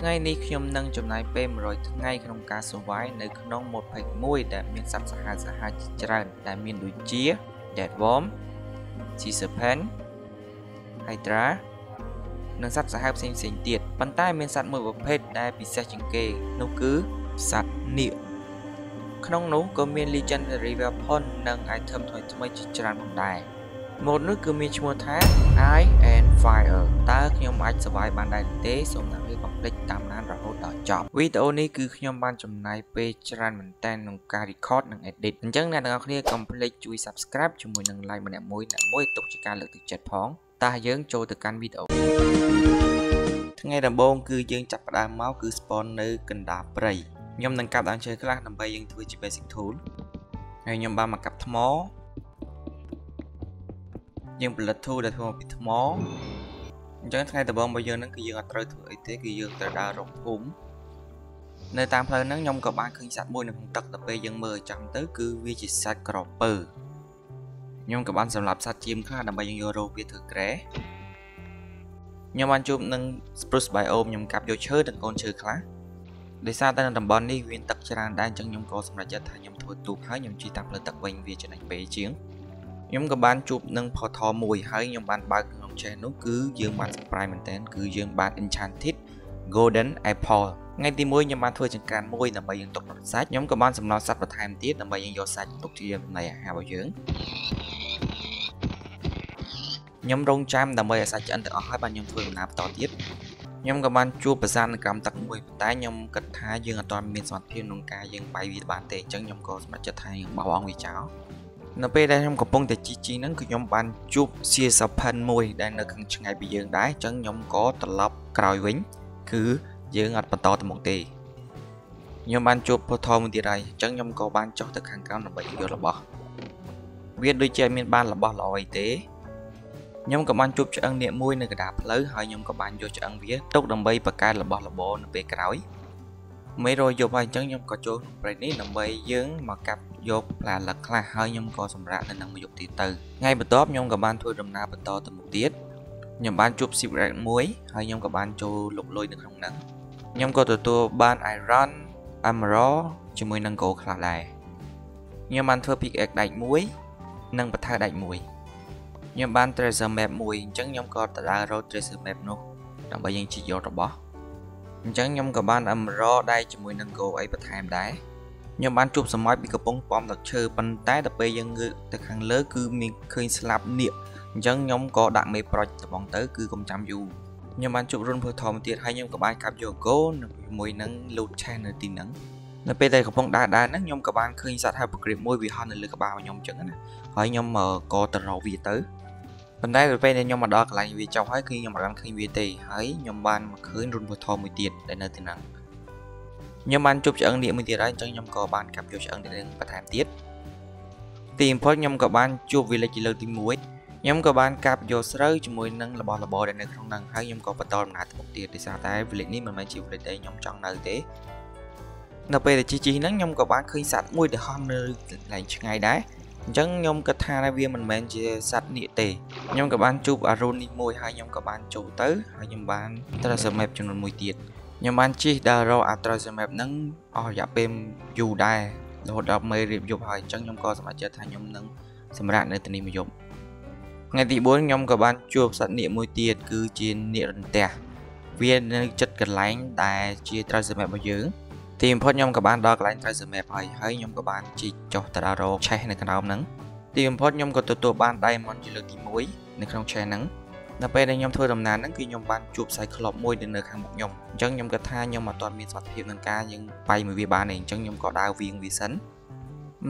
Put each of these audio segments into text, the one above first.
ថ្ងៃនេះខ្ញុំនឹងចំណាយពេល100ថ្ងៃក្នុងការ survive នៅក្នុង mode 21ដែលមានសត្វសាហាវសាហាវជាច្រើនដែលមានដូចជា Dead Worm, Sea Serpent, Hydra និងសត្វសាហាវផ្សេងៗទៀតប៉ុន្តែមានសត្វមួយប្រភេទដែលពិសេសជាងគេនោះគឺសត្វនាគក្នុងនោះក៏មាន Legendary Weapon និង item ថ្មីៗជាច្រើនផងដែរ ម៉ូដនោះគឺមានឈ្មោះថា Ice and Fire តើខ្ញុំអាចសវាយបានដែរទេសូមដាក់វាកុំភ្លេចតាមដានរហូតដល់ចប់វីដេអូនេះគឺខ្ញុំបានចំណាយពេលច្រើនមែនតើក្នុងការ record និង edit អញ្ចឹងអ្នកទាំងអស់គ្នាកុំភ្លេចជួយ subscribe ជាមួយនឹង like ម្នាក់មួយអ្នកមួយទុកជាការលើកទឹកចិត្តផងតើយើងចូលទៅកាន់វីដេអូថ្ងៃដំបូងគឺយើងចាប់ផ្ដើមមកគឺ spawn នៅកណ្ដាលព្រៃខ្ញុំនឹងកាប់ដើមឈើខ្លះដើម្បីយើងធ្វើជា basic tool ហើយខ្ញុំបានមកកាប់ថ្ម យើងផលិត tool ដែលធ្វើមកពីថ្មអញ្ចឹងថ្ងៃដំបូងរបស់យើងហ្នឹងគឺយើងអត់ត្រូវធ្វើអីទេគឺយើងត្រូវដើររកភូមិនៅតាមផ្លូវហ្នឹងខ្ញុំក៏បានឃើញសត្វមួយនៅក្នុងទឹកដល់ពេលយើងមើលចាំទៅគឺវាជាសត្វក្រពើខ្ញុំក៏បានសម្លាប់សត្វជៀមខ្លះដើម្បីយើងយករោវាធ្វើក្រែខ្ញុំបានជួបនឹង spruce biome ខ្ញុំកាប់យកឈើទាំងកូនឈើខ្លះដោយសារតែនៅតំបន់នេះវាទឹកច្រើនដែរអញ្ចឹងខ្ញុំក៏សម្រេចចិត្តថាខ្ញុំធ្វើទូកហើយខ្ញុំជិះតាមផ្លូវទឹកវិញវាចំណេញពេលជាង ខ្ញុំក៏បានជួបនឹង portal មួយហើយខ្ញុំបានបើកក្នុង chest នោះគឺយើងបាន surprise មែនតើគឺយើងបាន enchanted golden apple ថ្ងៃទី1ខ្ញុំបានធ្វើចង្កានមួយដើម្បីយើងទុកសាច់ខ្ញុំក៏បានសំណល់សត្វបន្ថែមទៀតដើម្បីយើងយកសាច់ទុកជាចំណីអាហាររបស់យើងខ្ញុំរងចាំដើម្បីឲ្យសាច់ឆ្អិនទាំងអស់ហើយបានខ្ញុំធ្វើដំណើរបន្តទៀតខ្ញុំក៏បានជួបប្រសានកម្មទឹកមួយប៉ុន្តែខ្ញុំគិតថាយើងអត់ទាន់មានសមត្ថភាពក្នុងការយើងបាយវាបានទេអញ្ចឹងខ្ញុំក៏សម្រេចចិត្តថាយើងបោះបង់វាចោល នៅពេលដែលខ្ញុំកំពុងតែជីជីហ្នឹងគឺខ្ញុំបានជួបសៀសផិនមួយដែលនៅខាងឆ្ងាយពីយើងដែរអញ្ចឹងខ្ញុំក៏ត្រឡប់ក្រោយវិញ គឺយើងអត់បន្តទៅមុខទេខ្ញុំបានជួបពុទ្ធមួយទៀតហើយអញ្ចឹងខ្ញុំក៏បានចុះទៅខាងក្រោមដើម្បីយករបស់វាដូចជាមានបានរបស់ល្អអីទេខ្ញុំក៏បានជួបឆ្អឹងនាគមួយនៅកណ្ដាលផ្លូវហើយខ្ញុំក៏បានយកឆ្អឹងវាទុកដើម្បីបង្កើតរបស់របរនៅពេលក្រោយ មេរយយប់ហើយអញ្ចឹងខ្ញុំក៏ចូលក្នុងព្រៃនេះដើម្បីយើងមកកាប់យកផ្លែលឹកខ្លះហើយខ្ញុំក៏សម្រាកនៅនឹងមួយយប់ទៀតទៅថ្ងៃបន្ទាប់ខ្ញុំក៏បានធ្វើដំណើរបន្តទៅមុខទៀតខ្ញុំបានជួប secret មួយហើយខ្ញុំក៏បានចូលលុកលុយនៅក្នុងហ្នឹងខ្ញុំក៏ទទួលបាន iron emerald ជាមួយនឹង gold ខ្លះដែរខ្ញុំបានធ្វើ pickaxe ដែកមួយនិងបន្ថែដែកមួយខ្ញុំបាន treasure map មួយអញ្ចឹងខ្ញុំក៏ទៅដើររក treasure map នោះដើម្បីយើងជីកយករបស់ អញ្ចឹងខ្ញុំក៏បាន emerald ដែរជាមួយនឹង gold អីបន្ថែមដែរខ្ញុំបានជួបសម័យពីកំពង់ប៉ំទឹកឈើប៉ុន្តែដល់ពេលយើងងើបទៅខាងលើគឺមានឃើញស្លាប់នាគអញ្ចឹងខ្ញុំក៏ដាក់មេប្រូចត្បង់ទៅគឺកុំចាំយូរខ្ញុំបានជួបរុនភើធំទៀតហើយខ្ញុំក៏បានកាប់យក gold ជាមួយនឹង loot chest នៅទីហ្នឹងនៅពេលដែលកំពុងដើរដើរហ្នឹងខ្ញុំក៏បានឃើញសត្វ hypocrite មួយវាហោះនៅលើក្បាលខ្ញុំអញ្ចឹងណាហើយខ្ញុំក៏ទៅរកវាទៅ ប៉ុន្តែពេលដែលខ្ញុំមកដល់កន្លែងវាចុះហើយគឺខ្ញុំមិនបានឃើញវាទេហើយខ្ញុំបានមកឃើញរុនភើធំមួយទៀតដែលនៅទីហ្នឹងខ្ញុំបានជួបឆ្អឹងនាគមួយទៀតហើយអញ្ចឹងខ្ញុំក៏បានកាប់យកឆ្អឹងនាគនឹងបន្ថែមទៀតទីបំផុតខ្ញុំក៏បានជួប village ជាលើកទី1ខ្ញុំក៏បានកាប់យកស្រូវជាមួយនឹងរបស់របរដែលនៅក្នុងហ្នឹងហើយខ្ញុំក៏បន្តដំណើរទៅមុខទៀតដោយសារតែ village នេះមិនមែនជា village ដែលខ្ញុំចង់នៅទេនៅពេលដែលជីជីហ្នឹងខ្ញុំក៏បានឃើញសត្វមួយដែលហោះនៅកន្លែងឆ្ងាយដែរ អញ្ចឹងខ្ញុំគិតថាវាមិនមែនជាសត្វនាគទេខ្ញុំក៏បានជួបអារុននេះមួយហើយខ្ញុំក៏បានចូលទៅហើយខ្ញុំបាន treasure map ចំនួនមួយទៀតខ្ញុំបានជិះដើររក Atroz Map ហ្នឹងអស់រយៈពេលយូរដែររហូតដល់មេរៀបយប់ហើយអញ្ចឹងខ្ញុំក៏សម្រេចចិត្តថាខ្ញុំនឹងសម្រាប់នៅទីនេះមួយយប់ថ្ងៃទី4ខ្ញុំក៏បានជួបសត្វនាគមួយទៀតគឺជានាគរន្ទះវានៅចិត្តកន្លែងដែលជា Treasure Map របស់យើង ទីបំផុតខ្ញុំក៏បានដល់កន្លែង Treasure Map ហើយហើយខ្ញុំក៏បានជីកចុះទៅដល់រកឆេះនៅក្នុងហ្នឹងទីបំផុតខ្ញុំក៏ទទួលបាន Diamond ជាលើកទី1នៅក្នុងឆេះហ្នឹងដល់ពេលដែលខ្ញុំធ្វើដំណើរហ្នឹងគឺខ្ញុំបានជួបសៃក្លបមួយនៅខាងមុខខ្ញុំអញ្ចឹងខ្ញុំគិតថាខ្ញុំអត់ទាន់មានសមត្ថភាពក្នុងការយើងបាយមួយវាបានទេអញ្ចឹងខ្ញុំក៏ដើរវៀងវាសិន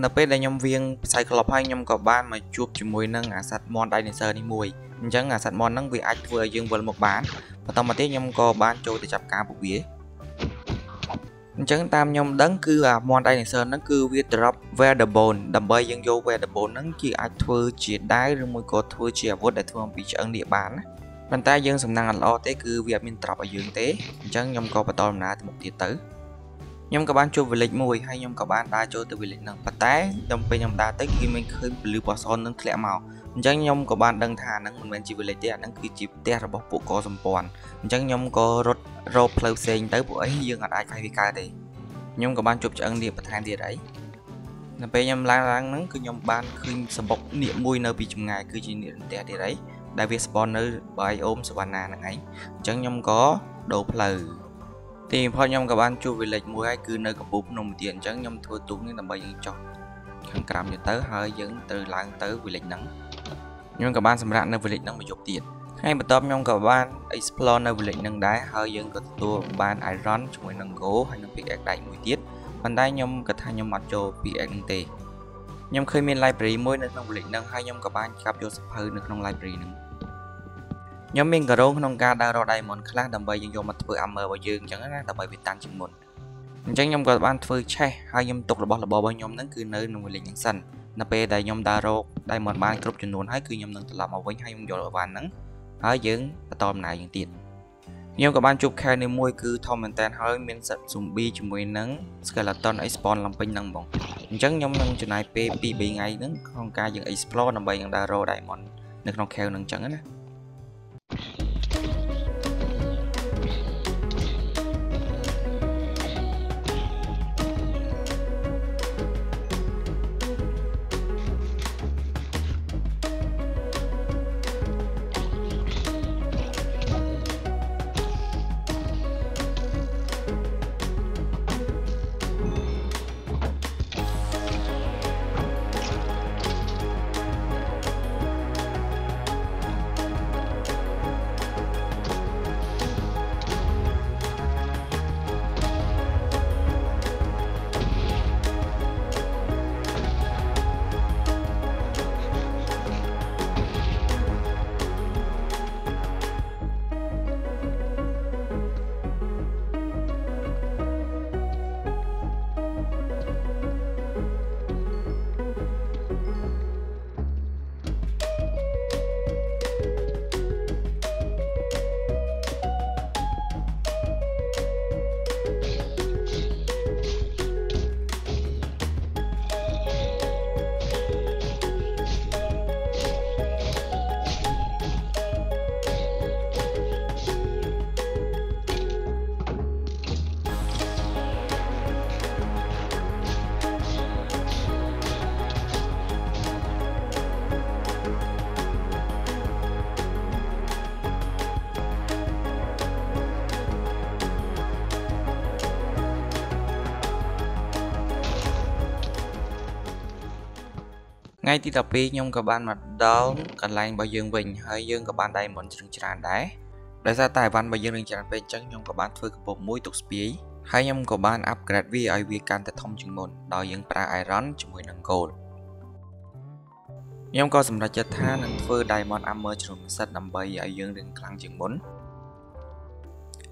នៅពេលដែលខ្ញុំវៀងសៃក្លបហើយខ្ញុំក៏បានមកជួបជាមួយនឹងអាសត្វមន់ដៃនេស័រនេះមួយអញ្ចឹងអាសត្វមន់ហ្នឹងវាអាចធ្វើឲ្យយើងវិលមកបានបន្តមកទៀតខ្ញុំក៏បានចូលទៅចាប់ការពួកវា អញ្ចឹងតាមខ្ញុំដឹងគឺអា Mon Dinosaur ហ្នឹងគឺវា drop wearable ដើម្បីយើងយក wearable ហ្នឹងជាអាចធ្វើជាដាវឬមួយក៏ធ្វើជាអាវុធដែលធ្វើអំពីឆ្អឹងនេះបានណាប៉ុន្តែយើងសំណាងអត់ល្អទេគឺវាអត់មាន drop ឲ្យយើងទេអញ្ចឹងខ្ញុំក៏បន្តដំណើរទៅមុខទៀតទៅខ្ញុំក៏បានជួប village មួយហើយខ្ញុំក៏បានដើរចូលទៅ village ហ្នឹងប៉ុន្តែដល់ពេលខ្ញុំដើរទៅគឺមានឃើញពលឺពណ៌សនឹងធ្លាក់មក អញ្ចឹងខ្ញុំក៏បានដឹងថាហ្នឹងមិនមែនជា village ទេអាហ្នឹងគឺជាផ្ទះរបស់ពួកកសម្ព័ន្ធអញ្ចឹងខ្ញុំក៏រត់រកផ្លូវផ្សេងទៅពួកអីយើងអាចអាចខ្វះវាកើតទេខ្ញុំក៏បានជួបឆ្អឹងនាគបន្ថែមទៀតអីនៅពេលខ្ញុំឡើងឡើងហ្នឹងគឺខ្ញុំបានឃើញសម្បុកនាគមួយនៅពីចម្ងាយគឺជានាគរន្ទះទៀតអីដែលវា spawn នៅបាយអូមសវណ្ណាហ្នឹងឯងអញ្ចឹងខ្ញុំក៏ដូរផ្លូវទីបំផុតខ្ញុំក៏បានជួប village មួយហើយគឺនៅកំពូលភ្នំទៀតអញ្ចឹងខ្ញុំធ្វើទូកនេះដើម្បីយើងចុះខាងក្រោមទៅហើយយើងត្រូវឡើងទៅ village ហ្នឹង ខ្ញុំក៏បានសម្រាប់នៅ village ហ្នឹងមួយយប់ទៀតហើយបន្ទាប់ខ្ញុំក៏បាន explore នៅ village ហ្នឹងដែរហើយយើងក៏ទទួលបាន iron ជាមួយនឹង go ហើយនឹង pickaxe ដែកមួយទៀតប៉ុន្តែខ្ញុំគិតថាខ្ញុំអត់ចូល pickaxe ហ្នឹងទេខ្ញុំឃើញមាន library មួយនៅក្នុង village ហ្នឹងហើយខ្ញុំក៏បានកាប់យកសភៅនៅក្នុង library ហ្នឹងខ្ញុំមានការោក្នុងការដើររក diamond ខ្លះដើម្បីយើងយកមកធ្វើ armor របស់យើងអញ្ចឹងណាដើម្បីវាតាន់ជាងមុនអញ្ចឹងខ្ញុំក៏បានធ្វើឆេះហើយខ្ញុំទុករបស់របររបស់ខ្ញុំហ្នឹងគឺនៅក្នុង village ហ្នឹងសិន នៅពេលដែលខ្ញុំដើររក diamond បានគ្រប់ចំនួនហើយគឺខ្ញុំនឹងត្រឡប់មកវិញហើយខ្ញុំយកអីវ៉ាន់ហ្នឹងហើយយើងបន្តដំណើរយើងទៀតខ្ញុំក៏បានជួបខែនេះមួយគឺធំមែនតើហើយមានសត្វ zombie ជាមួយនឹង skeleton អី spawn ឡើងពេញហ្នឹងបងអញ្ចឹងខ្ញុំនឹងចំណាយពេល2 3ថ្ងៃហ្នឹងក្នុងការយើង explore ដើម្បីនឹងដើររក diamond នៅក្នុង cave ហ្នឹងអញ្ចឹងណា ថ្ងៃទី12ខ្ញុំក៏បានមកដល់កន្លែងរបស់យើងវិញហើយយើងក៏បាន diamond ជ្រឹងច្រើនដែរដោយសារតែអីវ៉ាន់របស់យើងនឹងច្រើនពេកអញ្ចឹងខ្ញុំក៏បានធ្វើកំពង់មួយទុកស្ពាយហើយខ្ញុំក៏បាន upgrade វាឲ្យវាកាន់តែធំជាងមុនដោយយើងប្រើ iron ជាមួយនឹង gold ខ្ញុំក៏សម្រេចចិត្តថានឹងធ្វើ diamond armor ជ្រុំសិតដើម្បីឲ្យយើងរៀងខ្លាំងជាងមុន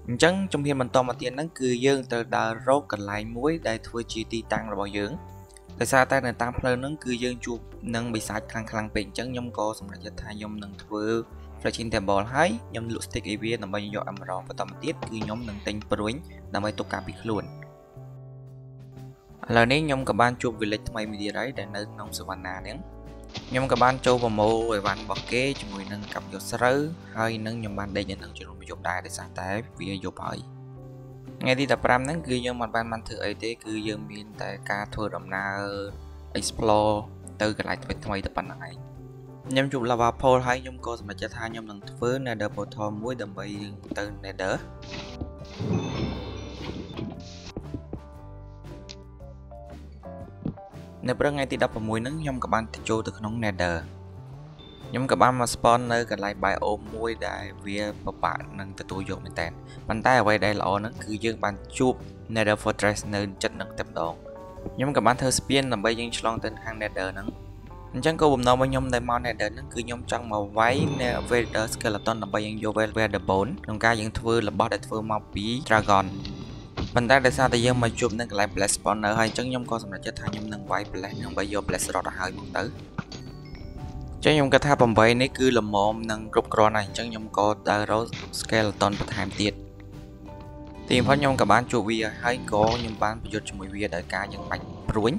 អញ្ចឹងជំហានបន្តមកទៀតហ្នឹងគឺយើងត្រូវដើររកកន្លែងមួយដែលធ្វើជាទីតាំងរបស់យើង ដោយសារតែនៅតាមផ្លូវហ្នឹងគឺយើងជួបនឹងបិសាចខ្លាំងខ្លាំងពេកអញ្ចឹងខ្ញុំក៏សម្រេចចិត្តថាខ្ញុំនឹងធ្វើ flashing table ហើយខ្ញុំលក់ stick អីវាដើម្បីយក emerald បន្តមកទៀតគឺខ្ញុំនឹងទិញព្រួយដើម្បីទុកការពីខ្លួនឥឡូវនេះខ្ញុំក៏បានជួប village ថ្មីមួយទៀតហើយដែលនៅក្នុងសវណ្ណាហ្នឹងខ្ញុំក៏បានចូលប្រមូលអីវ៉ាន់របស់គេជាមួយនឹងកាប់យកស្រូវហើយនឹងខ្ញុំបានដេកនៅក្នុងជ្រុំប្រយុទ្ធដែរដោយសារតែវាយប់ហើយ ថ្ងៃទី15ហ្នឹងគឺយើងមិនបានបានធ្វើអីទេ គឺយើងមានតែការធ្វើដំណើរ explore ទៅកន្លែងថ្មីថ្មីតែប៉ុណ្្នឹងឯងខ្ញុំជួប lava pool ហើយខ្ញុំក៏សម្រេចចិត្តថាខ្ញុំនឹងធ្វើ nether portal មួយដើម្បីទៅ nether នៅព្រឹកថ្ងៃទី16ហ្នឹងខ្ញុំក៏បានចូលទៅក្នុង nether ខ្ញុំក៏បានមក spawn នៅកន្លែង biome មួយដែលវាពិបាកនឹងទទួលយកមែនតើប៉ុន្តែអ្វីដែលល្អហ្នឹងគឺយើងបានជួប Nether Fortress នៅចិត្តនឹងតែម្ដងខ្ញុំក៏បានធ្វើស្ពានដើម្បីយើងឆ្លងទៅខាង Nether ហ្នឹងអញ្ចឹងគោលបំណងរបស់ខ្ញុំដែលមក Nether ហ្នឹងគឺខ្ញុំចង់មកវាយ Nether Skeleton ដើម្បីយើងយក Wither Bone ក្នុងការយើងធ្វើរបស់ដែលធ្វើមកពី Dragon ប៉ុន្តែដោយសារតែយើងមកជួបនៅកន្លែង Blast Spawner ហើយអញ្ចឹងខ្ញុំក៏សម្រេចចិត្តថាខ្ញុំនឹងវាយ Blast ដើម្បីយក Blast Rod ឲ្យមកទៅ ចឹងខ្ញុំគិតថា8នេះគឺល្មមនឹងគ្រប់គ្រាន់ហើយអញ្ចឹងខ្ញុំក៏ដើររក skeleton បន្ថែមទៀតទីទីបំផុតខ្ញុំក៏បានជួបវាហើយក៏ខ្ញុំបានប្រយុទ្ធជាមួយវាដោយការយើងបាច់ព្រួញ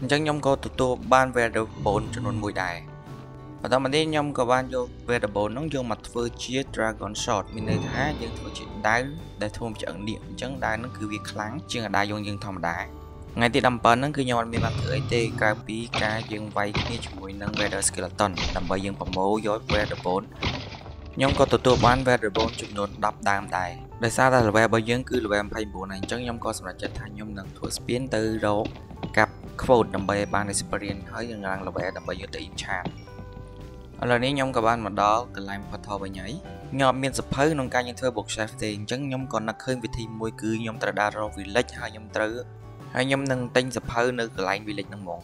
អញ្ចឹងខ្ញុំក៏ទទួលបាន variable ចំនួន1ដែរបន្តមកនេះខ្ញុំក៏បានយក variable នោះយកមកធ្វើជា dragon shot មានន័យថាយើងធ្វើជាដាវដែលធ្វើឆ្អឹងនេះអញ្ចឹងដាវនោះគឺវាខ្លាំងជាងដាវយើងយើងធម្មតា ថ្ងៃទី17ហ្នឹងគឺខ្ញុំអត់មានបានធ្វើអីទេក្រៅពីការយើងវាយគ្នាជាមួយនឹង Vader Skeleton ដើម្បីយើងប្រមូលយក Variable ខ្ញុំក៏ទទួលបាន Variable ចំនួន10ដើមដែរដោយសារតែ level របស់យើងគឺ level 29ហើយអញ្ចឹងខ្ញុំក៏សម្រេចចិត្តថាខ្ញុំនឹងធ្វើ spin ទៅរកកាប់ quote ដើម្បីបាន experience ហើយយើងឡើង level ដើម្បីយកទៅ enchant ឥឡូវនេះខ្ញុំក៏បានមកដល់កន្លែង portal វិញហើយខ្ញុំអត់មានសភៅក្នុងការយើងធ្វើ bookshelf ទេអញ្ចឹងខ្ញុំក៏នឹកឃើញវិធីមួយគឺខ្ញុំត្រូវដើររក village ហើយខ្ញុំត្រូវ ហើយខ្ញុំនឹងទិញសភៅនៅកន្លែង village ហ្នឹងហ្មង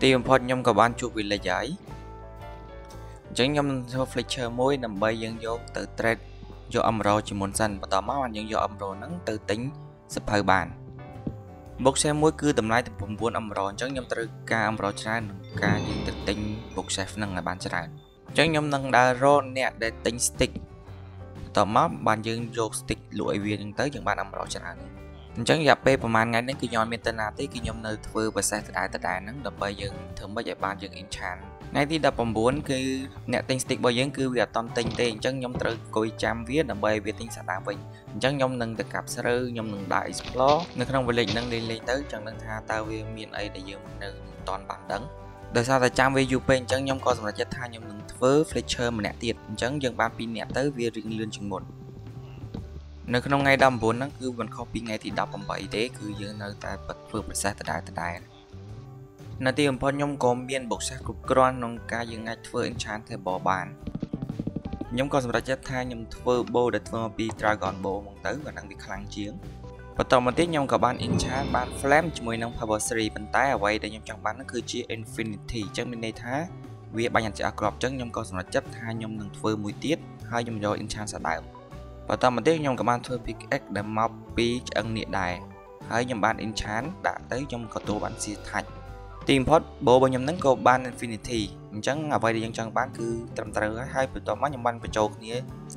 ទីបំផុតខ្ញុំក៏បានជួប village ហើយអញ្ចឹងខ្ញុំនឹងធ្វើ fletcher មួយដើម្បីយើងយកទៅ trade យក emerald ជាមុនសិនបន្តមកបានយើងយក emerald ហ្នឹងទៅទិញសភៅបាន bookshelf មួយគឺតម្លៃទៅ9 emerald អញ្ចឹងខ្ញុំត្រូវការ emerald ច្រើននឹងការយើងទៅទិញ bookshelf ហ្នឹងឲ្យបានច្រើនអញ្ចឹងខ្ញុំនឹងដើររកអ្នកដែលទិញ stick បន្តមកបានយើងយក stick លក់ឲ្យវាហ្នឹងទៅយើងបាន emerald ច្រើន អញ្ចឹងរយៈពេលប្រហែលថ្ងៃនេះគឺខ្ញុំអត់មានទៅណាទេគឺខ្ញុំនៅធ្វើប្រសេសដដែលដដែលហ្នឹងដើម្បីយើងធ្វើម៉េចឲ្យបានយើង enchant ថ្ងៃទី19គឺអ្នកទិញ stick របស់យើងគឺវាអត់តន់ទិញទេអញ្ចឹងខ្ញុំត្រូវអង្គុយចាំវាដើម្បីវាទិញសាដាវិញអញ្ចឹងខ្ញុំនឹងទៅកាប់ស្រូវខ្ញុំនឹងដើរ explore នៅក្នុង village ហ្នឹងលេងលេងទៅចង់ដឹងថាតើវាមានអីដែលយើងនៅមិនតន់បានដឹងដោយសារតែចាំវាយូរពេកអញ្ចឹងខ្ញុំក៏សម្រេចចិត្តថាខ្ញុំនឹងធ្វើ fletcher ម្នាក់ទៀតអញ្ចឹងយើងបាន2នាក់ទៅវារៀងលឿនជាងមុន នៅក្នុងថ្ងៃ19ហ្នឹងគឺមិនខុសពីថ្ងៃទី18ទេគឺយើងនៅតែធ្វើប្រសេសដដែលដដែលនៅទីបំផុតខ្ញុំក៏មានបុកសេះគ្រប់គ្រាន់ក្នុងការយើងអាចធ្វើ enchant table បានខ្ញុំក៏សម្រេចចិត្តថាខ្ញុំធ្វើ bow ដែលធ្វើមកពី Dragon Bow ហ្មងទៅក៏នឹងវាខ្លាំងជាងបន្តមកទៀតខ្ញុំក៏បាន enchant បាន flame ជាមួយនឹង power 3ប៉ុន្តែអ្វីដែលខ្ញុំចង់បាននោះគឺជា infinity អញ្ចឹងមានន័យថាវាបាញ់អត់ជាក្របអញ្ចឹងខ្ញុំក៏សម្រេចចិត្តថាខ្ញុំនឹងធ្វើមួយទៀតហើយខ្ញុំយក enchant សាដើម បន្តមកទៀតខ្ញុំក៏បានធ្វើ pickaxe ដែលមកពីឆ្អឹងនេះដែរហើយខ្ញុំបាន enchant ដាក់ទៅខ្ញុំក៏ទទួលបានសៀថាច់ទីបំផុតបូរបស់ខ្ញុំហ្នឹងក៏បាន infinity អញ្ចឹងអ្វីដែលយើងចង់បានគឺត្រឹមត្រូវហើយហើយបន្ទាប់មកខ្ញុំបានបញ្ចូលគ្នា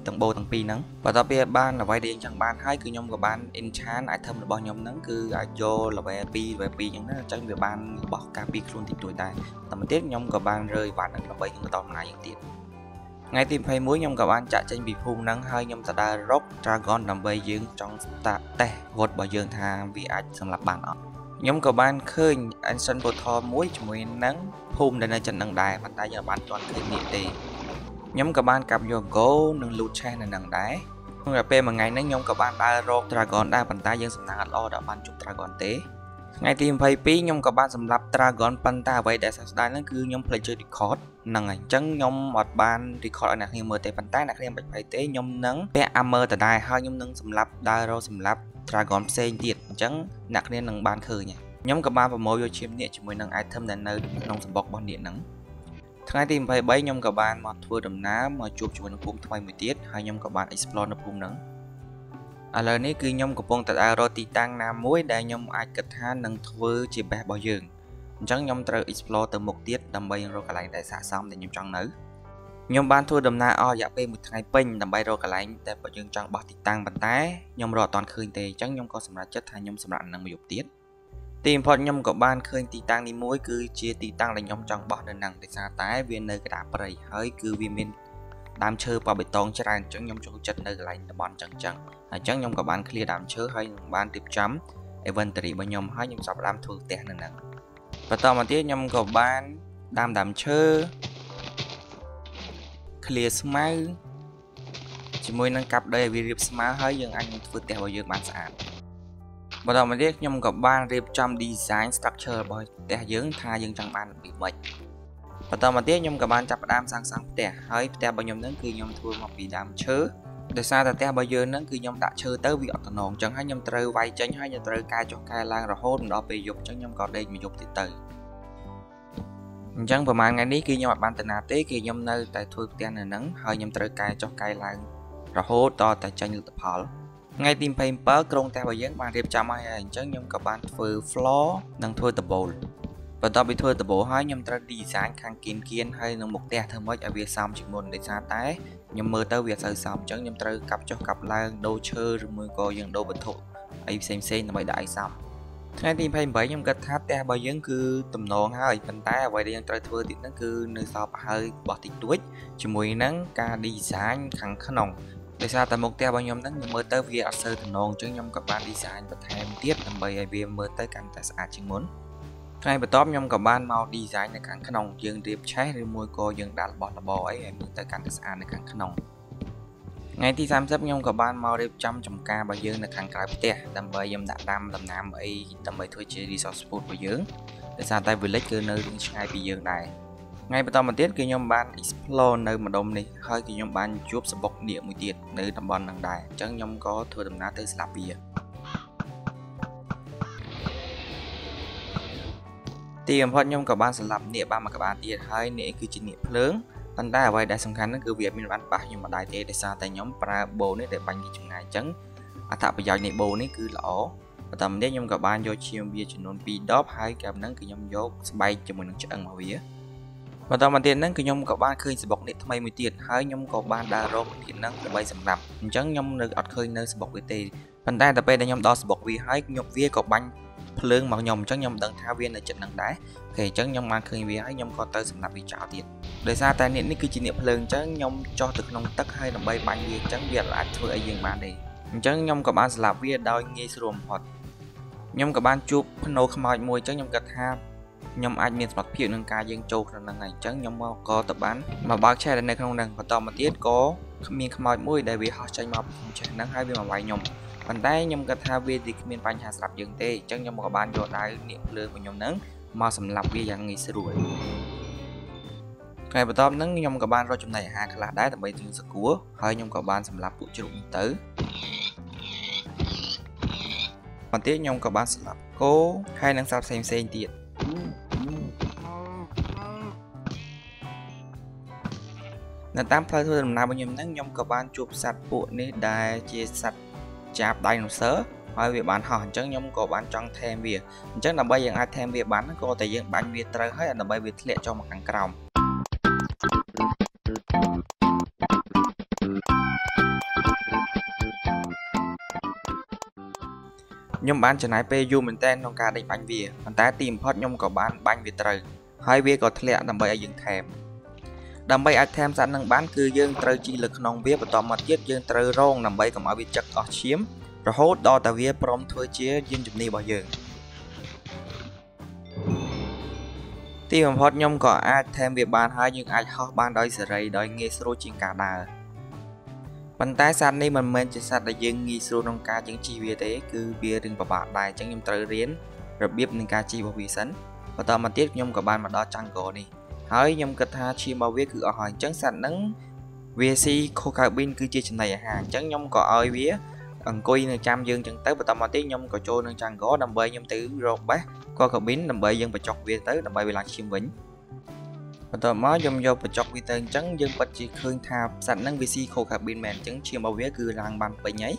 ទាំងបូទាំងពីរហ្នឹងបន្ទាប់ពីបានអ្វីដែលយើងចង់បានហើយគឺខ្ញុំក៏បាន enchant item របស់ខ្ញុំហ្នឹងគឺអាចយក level 2 level 2អញ្ចឹងណាអញ្ចឹងវាបានរបស់ការពីខ្លួនតិចតួចដែរតែមកទៀតខ្ញុំក៏បានរើយវ៉ាត់ហ្នឹងដើម្បីបន្តដំណើរយ៉ាងទៀត ថ្ងៃទី21ខ្ញុំក៏បានចាក់ចេញពីភូមិហ្នឹងហើយខ្ញុំទៅដើររក Dragon ដើម្បីយើងចង់តាតេស្តវត្តរបស់យើងថាវាអាចសម្លាប់បានអត់ខ្ញុំក៏បានឃើញ Ancient Portal មួយជាមួយនឹងភូមិដែលនៅចិននឹងដែរប៉ុន្តែយើងបានទាន់ឃើញនេះទេខ្ញុំក៏បានកាប់យក Go និង Loot Chest នៅនឹងដែរក្នុងរយៈពេលមួយថ្ងៃនេះខ្ញុំក៏បានដើររក Dragon ដែរប៉ុន្តែយើងសំណាងអត់ល្អដល់បានជួប Dragon ទេថ្ងៃទី22ខ្ញុំក៏បានសម្លាប់ Dragon ប៉ុន្តែអ្វីដែលសោកស្ដាយហ្នឹងគឺខ្ញុំភ្លេចជួយ record ហ្នឹងហើយអញ្ចឹងខ្ញុំអត់បាន record ឲ្យអ្នកគ្នាមើលទេប៉ុន្តែអ្នកគ្នាមិនបាច់ភ័យទេខ្ញុំនឹងពាក់ armor ដដែលហើយខ្ញុំនឹងសម្លាប់ដើររកសម្លាប់ Dragon ផ្សេងទៀតអញ្ចឹងអ្នកគ្នានឹងបានឃើញខ្ញុំក៏បានប្រមូលយកឈាមនាគជាមួយនឹង item ដែលនៅក្នុងសម្បុករបស់នាគហ្នឹងថ្ងៃទី23ខ្ញុំក៏បានមកធ្វើដំណើរមកជួបជាមួយនឹងភូមិថ្មីមួយទៀតហើយខ្ញុំក៏បាន explore នៅភូមិហ្នឹងឥឡូវនេះគឺខ្ញុំកំពុងតែដើររកទីតាំងណាមួយដែលខ្ញុំអាចគិតថានឹងធ្វើជា best របស់យើង អញ្ចឹងខ្ញុំត្រូវ explore ទៅមុខទៀតដើម្បីរកកន្លែងដែលស័ក្តិសមដែលខ្ញុំចង់នៅខ្ញុំបានធ្វើដំណើរអស់រយៈពេលមួយថ្ងៃពេញដើម្បីរកកន្លែងដែលយើងចង់បោះទីតាំងប៉ុន្តែខ្ញុំរកអត់ទាន់ឃើញទេអញ្ចឹងខ្ញុំក៏សម្រេចចិត្តថាខ្ញុំសម្រាប់នឹងមួយយប់ទៀតទីបំផុតខ្ញុំក៏បានឃើញទីតាំងនេះមួយគឺជាទីតាំងដែលខ្ញុំចង់បោះនៅនឹងដោយសារតែវានៅកណ្ដាលព្រៃហើយគឺវាមានដើមឈើប៉បេតុងច្រើនអញ្ចឹងខ្ញុំចូលចិត្តនៅកន្លែងតំបន់អញ្ចឹងអញ្ចឹងហើយអញ្ចឹងខ្ញុំក៏បាន clear ដើមឈើហើយនឹងបានរៀបចំ inventory របស់ខ្ញុំហើយខ្ញុំចាប់ផ្ដើមធ្វើផ្ទះនៅនឹង បន្តមកទៀតខ្ញុំក៏បានដាំដើមឈើ clear ស្មៅជាមួយនឹងកាប់ដីឲ្យវារៀបស្មើហើយយើងអាចនឹងធ្វើផ្ទះរបស់យើងបានស្អាតបន្តមកទៀតខ្ញុំក៏បានរៀបចំ design structure របស់ផ្ទះយើងថាយើងចង់បានរបៀបម៉េចបន្តមកទៀតខ្ញុំក៏បានចាប់ផ្ដើមសាងសង់ផ្ទះហើយផ្ទះរបស់ខ្ញុំហ្នឹងគឺខ្ញុំធ្វើមកពីដើមឈើ ដោយសារតែផ្ទះរបស់យើងហ្នឹងគឺខ្ញុំដាក់ឈើទៅវាអត់តំណងអញ្ចឹងហើយខ្ញុំត្រូវវាយចេញហើយខ្ញុំត្រូវកែចុះកែឡើងរហូតដល់ពេលយប់អញ្ចឹងខ្ញុំក៏ដេកមួយយប់ទៀតទៅអញ្ចឹងប្រហែលថ្ងៃនេះគឺខ្ញុំអត់បានទៅណាទេគឺខ្ញុំនៅតែធ្វើផ្ទះនៅហ្នឹងហើយខ្ញុំត្រូវកែចុះកែឡើងរហូតដល់តែចេញលទ្ធផលថ្ងៃទី27ក្រុងផ្ទះរបស់យើងបានរៀបចំហើយហើយអញ្ចឹងខ្ញុំក៏បានធ្វើ floor និងធ្វើ table បន្ទាប់ពីធ្វើដំបូងហើយខ្ញុំត្រូវ design ខាងគៀនគៀនហើយនឹងមុខផ្ទះធ្វើម៉េចឲ្យវាសមជាងមុនដោយសារតែខ្ញុំមើលទៅវាអត់សូវសមអញ្ចឹងខ្ញុំត្រូវកាប់ចុះកាប់ឡើងដូរឈើឬមួយក៏យើងដូរវត្ថុអីផ្សេងផ្សេងដើម្បីដាក់ឲ្យសមថ្ងៃទី28ខ្ញុំគិតថាផ្ទះរបស់យើងគឺទំនងហើយប៉ុន្តែអ្វីដែលយើងត្រូវធ្វើទៀតហ្នឹងគឺនៅសល់ប្រហើយរបស់តិចតួចជាមួយនឹងការ design ខាងក្នុងដោយសារតែមុខផ្ទះរបស់ខ្ញុំហ្នឹងខ្ញុំមើលទៅវាអត់សូវទំនងអញ្ចឹងខ្ញុំក៏បាន design បន្ថែមទៀតដើម្បីឲ្យវាមើលទៅកាន់តែស្អាតជាងមុន ថ្ងៃបន្ទាប់ខ្ញុំក៏បានមក design នៅខាងក្នុងយើងរៀបឆេះឬមួយក៏យើងដាក់របស់របរអីឲ្យមើលទៅកាន់តែស្អាតនៅខាងក្នុងថ្ងៃទី30ខ្ញុំក៏បានមករៀបចំចំការរបស់យើងនៅខាងក្រៅផ្ទះដើម្បីខ្ញុំដាក់ដាំដំណាំអីដើម្បីធ្វើជា resource food របស់យើងដោយសារតែ village គឺនៅរឿងឆ្ងាយពីយើងដែរថ្ងៃបន្តមកទៀតគឺខ្ញុំបាន explore នៅម្ដុំនេះហើយគឺខ្ញុំបានជួបសបុកនាគមួយទៀតនៅតំបន់ហ្នឹងដែរអញ្ចឹងខ្ញុំក៏ធ្វើដំណើរទៅស្លាប់វា ទីបំផុតខ្ញុំក៏បានស្លាប់នាគបានមួយក្បាលទៀតហើយនាគគឺជានាគភ្លើងប៉ុន្តែអ្វីដែលសំខាន់នោះគឺវាអត់មានបានប៉ះខ្ញុំម្ដាយទេដោយសារតែខ្ញុំប្រើបូនេះដែលបាញ់ពីចម្ងាយអញ្ចឹងអត្ថប្រយោជន៍នៃបូនេះគឺល្អបន្តមកនេះខ្ញុំក៏បានយកឈាមវាចំនួន2ដបហើយកាលហ្នឹងគឺខ្ញុំយកស្បែកជាមួយនឹងឆ្អឹងរបស់វាបន្តមកទៀតហ្នឹងគឺខ្ញុំក៏បានឃើញសបុកនេះថ្មីមួយទៀតហើយខ្ញុំក៏បានដើររកទៀតហ្នឹងដើម្បីសម្រាប់អញ្ចឹងខ្ញុំនៅអត់ឃើញនៅសបុកវាទេប៉ុន្តែដល់ពេលដែលខ្ញុំដល់សបុកវាហើយខ្ញុំវាក៏បាញ់ ភ្លើងមកខ្ញុំអញ្ចឹងខ្ញុំដឹងថាវានៅចិត្តនឹងដែរអូខេអញ្ចឹងខ្ញុំបានឃើញវាហើយខ្ញុំក៏ទៅសម្រាប់វាចោលទៀតដោយសារតែនេះនេះគឺជាអ្នកភ្លើងអញ្ចឹងខ្ញុំចោះទៅក្នុងទឹកហើយដើម្បីបាញ់វាអញ្ចឹងវាអាចធ្វើអីយើងបានទេអញ្ចឹងខ្ញុំក៏បានស្លាប់វាដោយងាយស្រួលបំផុតខ្ញុំក៏បានជួបភ្នោខ្មោចមួយអញ្ចឹងខ្ញុំគិតថាខ្ញុំអាចមានសមត្ថភាពក្នុងការយើងចូលក្នុងហ្នឹងហើយអញ្ចឹងខ្ញុំមកក៏ទៅបានមកបើកឆែនៅក្នុងហ្នឹងបន្តមកទៀតក៏មានខ្មោចមួយដែលវាហោះចេញមកពីក្នុងឆែហ្នឹងហើយវាមកវាយខ្ញុំ ប៉ុន្តែខ្ញុំគិតថាវាទីគ្មានបញ្ហាស្រាប់យើងទេអញ្ចឹងខ្ញុំក៏បានយកដៃនាគភ្លើងរបស់ខ្ញុំហ្នឹងមកសម្លាប់វាយ៉ាងងាយស្រួលថ្ងៃបន្ទាប់ហ្នឹងខ្ញុំក៏បានរកចំណីអាហារខ្លះដែរដើម្បីជឿសគួរហើយខ្ញុំក៏បានសម្លាប់ពួកជ្រូកនេះទៅបន្ទាប់ខ្ញុំក៏បានស្លាប់គោហើយនឹងសត្វផ្សេងផ្សេងទៀតនៅតាមផ្លូវធ្វើដំណើររបស់ខ្ញុំហ្នឹងខ្ញុំក៏បានជួបសត្វពួកនេះដែលជាសត្វ ចាប់ដៃណូស័រហើយវាបានហោះអញ្ចឹងខ្ញុំក៏បានចង់ថែមវាអញ្ចឹងដើម្បីយើងអាចថែមវាបានក៏តែយើងបាញ់វាត្រូវហើយដើម្បីវាធ្លាក់ចុះមកខាងក្រោមខ្ញុំបានចំណាយពេលយូរមែនទែនក្នុងការដេញបាញ់វាប៉ុន្តែទីបំផុតខ្ញុំក៏បានបាញ់វាត្រូវហើយវាក៏ធ្លាក់ដើម្បីឲ្យយើងថែម ដើម្បីអាចថែមសត្វនឹងបានគឺយើងត្រូវជីលើក្នុងវាបន្តមកទៀតយើងត្រូវរងដើម្បីកុំឲ្យវាចឹកអស់ឈាមរហូតដល់តែវាព្រមធ្វើជាយានជំនិះរបស់យើងទីបំផុតខ្ញុំក៏អាចថែមវាបានហើយយើងអាចហោះបានដោយសេរីដោយងាយស្រួលជាងការដើរប៉ុន្តែសត្វនេះមិនមែនជាសត្វដែលយើងងាយស្រួលក្នុងការយើងជិះវាទេគឺវារឿងពិបាកដែរអញ្ចឹងខ្ញុំត្រូវរៀនរបៀបនៃការជិះរបស់វាសិនបន្តមកទៀតខ្ញុំក៏បានមកដល់ចង្កនេះ ហើយខ្ញុំគិតថាឈាមរបស់វាគឺអស់ហើយអញ្ចឹងសត្វហ្នឹងវាស៊ីខូកាប៊ីនគឺជាចំណីអាហារអញ្ចឹងខ្ញុំក៏ឲ្យវាអង្គុយនៅចាំយើងចឹងទៅបន្តមកទៀតខ្ញុំក៏ចូលនឹងចង្កដើម្បីខ្ញុំទៅរកបេះកកាប៊ីនដើម្បីយើងបញ្ចុកវាទៅដើម្បីវាឡើងឈាមវិញបន្ទាប់មកខ្ញុំយកបញ្ចុកវាទៅអញ្ចឹងយើងពិតជាឃើញថាសត្វហ្នឹងវាស៊ីខូកាប៊ីនមែនអញ្ចឹងឈាមរបស់វាគឺឡើងបានពេញហើយ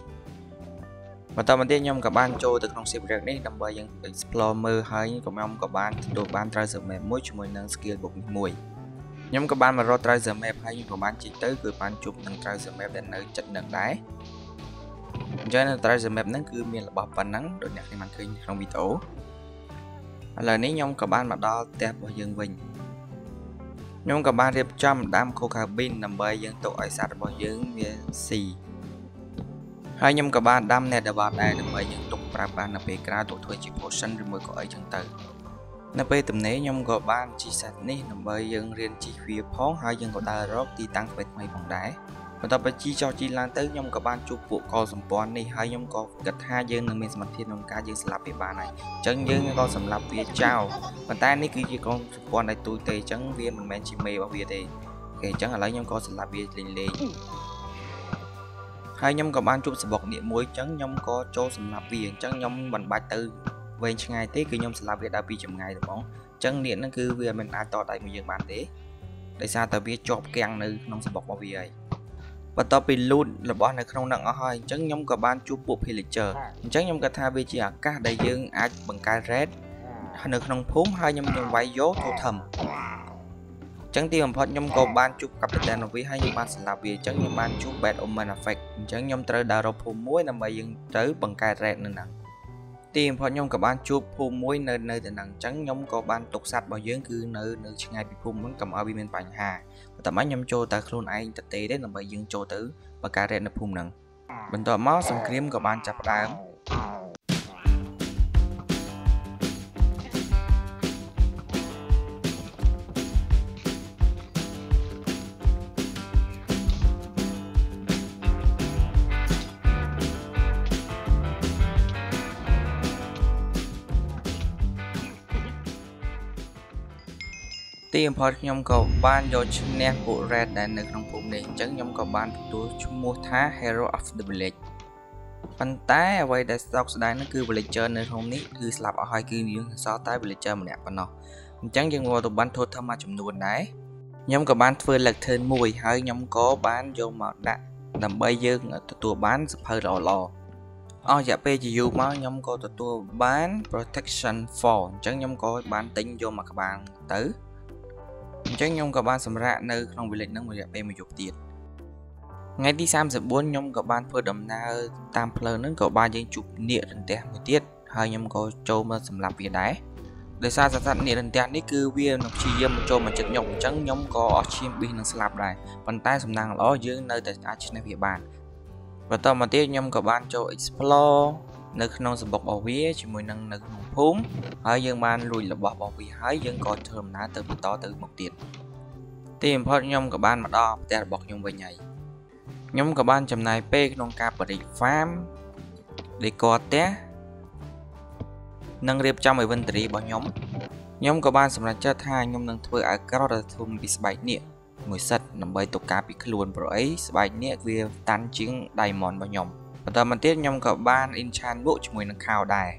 បន្តមកទៀតខ្ញុំក៏បានចូលទៅក្នុង shipwreck នេះដើម្បីយើង explore មើលហើយក៏ខ្ញុំក៏បានទទួលបាន treasure map មួយជាមួយនឹង skill book នេះមួយខ្ញុំក៏បានមករក treasure map ហើយខ្ញុំក៏បានជិះទៅគឺបានជួបនឹង treasure map ដែលនៅចិត្តនឹងដែរអញ្ចឹងនៅ treasure map ហ្នឹងគឺមានរបស់ប៉ុណ្ណឹងដូចអ្នកខ្ញុំបានឃើញក្នុងវីដេអូឥឡូវនេះខ្ញុំក៏បានមកដល់ផ្ទះរបស់យើងវិញខ្ញុំក៏បានរៀបចំដាំ coca bean ដើម្បីយើងទុកឲ្យសត្វរបស់យើងវាស៊ី ហើយខ្ញុំក៏បានដាំ net របស់ដែរដើម្បីយើងទុកប្រើបាននៅពេលក្រោយទុកធ្វើជា potion ឬមួយក៏អីចឹងទៅនៅពេលទំនេរខ្ញុំក៏បានជិះសេតនេះដើម្បីយើងរៀនជិះវាផងហើយយើងក៏ដើររកទីតាំងថ្មីថ្មីផងដែរបន្ទាប់ពីជីចោះជីឡើងទៅខ្ញុំក៏បានជួបពួកកលសម្ព័ន្ធនេះហើយខ្ញុំក៏គិតថាយើងនឹងមានសមត្ថភាពក្នុងការយើងស្លាប់វាបានហើយអញ្ចឹងយើងក៏សម្លាប់វាចោលប៉ុន្តែនេះគឺជាកងសម្ព័ន្ធដែលទូទៅអញ្ចឹងវាមិនមែនជាមេរបស់វាទេអូខេអញ្ចឹងឥឡូវខ្ញុំក៏សម្លាប់វាលេងលេង ហើយខ្ញុំក៏បានជួបសបុកនេះមួយអញ្ចឹងខ្ញុំក៏ចូលសម្លាប់វាអញ្ចឹងខ្ញុំមិនបាច់ទៅវែងឆ្ងាយទេគឺខ្ញុំសម្លាប់វាដល់ពីចម្ងាយតែហ្មងអញ្ចឹងនេះហ្នឹងគឺវាមិនអាចតដៃមួយយើងបានទេដោយសារតែវាជាប់គាំងនៅក្នុងសបុករបស់វាហើយបន្ទាប់ពី loot របស់នៅក្នុងនឹងអស់ហើយអញ្ចឹងខ្ញុំក៏បានជួបពួក pillager អញ្ចឹងខ្ញុំគិតថាវាជាឱកាសដែលយើងអាចបង្កើត raid នៅក្នុងភូមិហើយខ្ញុំខ្ញុំវាយយកទូធំអញ្ចឹងទីបំផុតខ្ញុំក៏បានជួបកាពីតែនវីហើយខ្ញុំបានស្លាប់វាអញ្ចឹងខ្ញុំបានជួប Bad Omen Effect អញ្ចឹងខ្ញុំត្រូវដើររកភូមិមួយដើម្បីយើងត្រូវបង្កើត Red នៅហ្នឹងទីបំផុតខ្ញុំក៏បានជួបភូមិមួយនៅនៅទៅហ្នឹងអញ្ចឹងខ្ញុំក៏បានទុកសัตว์របស់យើងគឺនៅនៅឆ្ងាយពីភូមិហ្នឹងកុំឲ្យវាមានបញ្ហាតែមកខ្ញុំចូលតែខ្លួនឯងទៅទេទេដើម្បីយើងចូលទៅបង្កើត Red នៅភូមិហ្នឹងបន្ទាប់មកសង្គ្រាមក៏បានចាប់ផ្ដើម ទីបំផុតខ្ញុំក៏បានយកឈ្នះពួក Red ដែលនៅក្នុងភូមិនេះអញ្ចឹងខ្ញុំក៏បានទទួលឈ្មោះថា Hero of the Village ប៉ុន្តែអ្វីដែលស្តុកស្ដាយនោះគឺ villager នៅក្នុងនេះគឺស្លាប់អស់ហើយគឺយើងសល់តែ villager ម្នាក់ប៉ុណ្ណោះអញ្ចឹងយើងមកទៅបានធ្វើធម្មចំនួនដែរខ្ញុំក៏បានធ្វើ leg turn មួយហើយខ្ញុំក៏បានយកមកដាក់ដើម្បីយើងទទួលបានសភៅល្អល្អអស់រយៈពេលជាយូរមកខ្ញុំក៏ទទួលបាន protection 4អញ្ចឹងខ្ញុំក៏បានទិញយកមកក្បាលទៅ អញ្ចឹងខ្ញុំក៏បានសម្រាកនៅក្នុង village ហ្នឹងមួយរយៈពេលមួយយប់ទៀតថ្ងៃទី34ខ្ញុំក៏បានធ្វើដំណើរតាមផ្លូវហ្នឹងក៏បានយើងជួបនាគរន្ទះមួយទៀតហើយខ្ញុំក៏ចូលមកសម្រាប់វាដែរដោយសារសត្វនាគរន្ទះនេះគឺវានឹងព្យាយាមចូលមកជិតខ្ញុំអញ្ចឹងខ្ញុំក៏អស់ឈាមប៊ីសនឹងស្លាប់ដែរប៉ុន្តែសំណាងល្អយើងនៅតែអាចឈ្នះវាបានបន្តមកទៀតខ្ញុំក៏បានចូល explore នៅក្នុងសម្បុករបស់វាជាមួយនឹងនៅក្នុងភូមិហើយយើងបានលួចរបស់របស់វាហើយយើងក៏ធ្វើដំណើរទៅបន្តទៅមុខទៀតទីបំផុតខ្ញុំក៏បានមកដល់ផ្ទះរបស់ខ្ញុំវិញហើយខ្ញុំក៏បានចំណាយពេលក្នុងការបរិយា farm ដេកផ្ទះនិងរៀបចំ inventory របស់ខ្ញុំខ្ញុំក៏បានសម្រេចចិត្តថាខ្ញុំនឹងធ្វើឲ្យក្រត់ធំពីស្បែកនេះមួយសិតដើម្បីទុកការពីខ្លួនព្រោះអីស្បែកនេះវាតាន់ជាង diamond របស់ខ្ញុំ បន្តមកទៀតខ្ញុំក៏បាន enchant book ជាមួយនឹងខោដែរ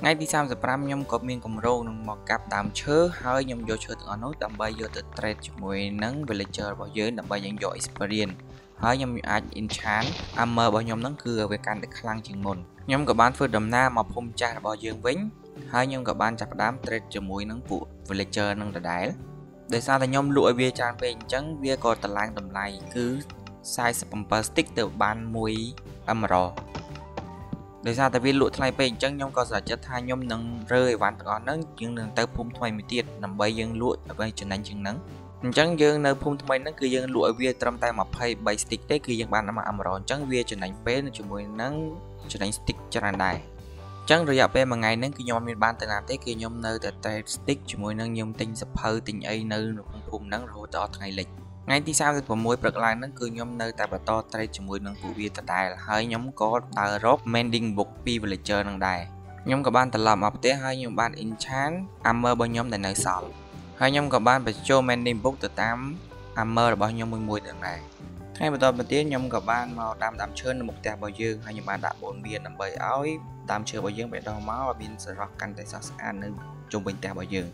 ថ្ងៃទី35ខ្ញុំក៏មានកម្រោងនឹងមកកាប់ដើមឈើហើយខ្ញុំយកឈើទាំងអស់នោះដើម្បីយកទៅ trade ជាមួយនឹង villager របស់យើងដើម្បីយើងយក experience ហើយខ្ញុំអាច enchant armor របស់ខ្ញុំហ្នឹងគឺវាកាន់តែខ្លាំងជាងមុនខ្ញុំក៏បានធ្វើដំណើរមកភូមិចាស់របស់យើងវិញហើយខ្ញុំក៏បានចាប់ផ្ដើម trade ជាមួយនឹងពួក villager នឹងដដែលដោយសារតែខ្ញុំលក់ឲ្យវាច្រើនពេកអញ្ចឹងវាក៏តម្លៃតម្លៃគឺ 47 stick ទៅបាន1 emerald ដោយសារតែវាលក់ថ្លៃពេកអញ្ចឹងខ្ញុំក៏សម្រេចចិត្តថាខ្ញុំនឹងរើអីវ៉ាន់ទាំងអស់ហ្នឹងយើងនឹងទៅភូមិថ្មីមួយទៀតដើម្បីយើងលក់ដើម្បីចំណេញជាងហ្នឹងអញ្ចឹងយើងនៅភូមិថ្មីហ្នឹងគឺយើងលក់ឲ្យវាត្រឹមតែ23 stick ទេគឺយើងបានមកអាមរអញ្ចឹងវាចំណេញពេលជាមួយនឹងចំណេញ stick ច្រើនដែរអញ្ចឹងរយៈពេលមួយថ្ងៃហ្នឹងគឺខ្ញុំអត់មានបានទៅណាទេគឺខ្ញុំនៅតែ trade stick ជាមួយនឹងខ្ញុំទិញសភៅទិញអីនៅក្នុងភូមិហ្នឹងរហូតដល់ថ្ងៃលិច ថ្ងៃទី36ព្រឹកឡើងហ្នឹងគឺខ្ញុំនៅតែបន្ត trade ជាមួយនឹងពួកវាដដែលហើយខ្ញុំក៏ដើររក mending book ពី villager នឹងដែរខ្ញុំក៏បានត្រឡប់មកផ្ទះហើយខ្ញុំបាន enchant armor របស់ខ្ញុំដែលនៅសល់ហើយខ្ញុំក៏បានបញ្ចូល mending book ទៅតាម armor របស់ខ្ញុំមួយមួយទាំងដែរថ្ងៃបន្តមកទៀតខ្ញុំក៏បានមកដាំដើមឈើនៅមុខផ្ទះរបស់យើងហើយខ្ញុំបានដាក់បូនមានដើម្បីឲ្យដើមឈើរបស់យើងបេះដូងមកឲ្យមានសរសកាន់តែស្រស់ស្អាតនៅជុំវិញផ្ទះរបស់យើង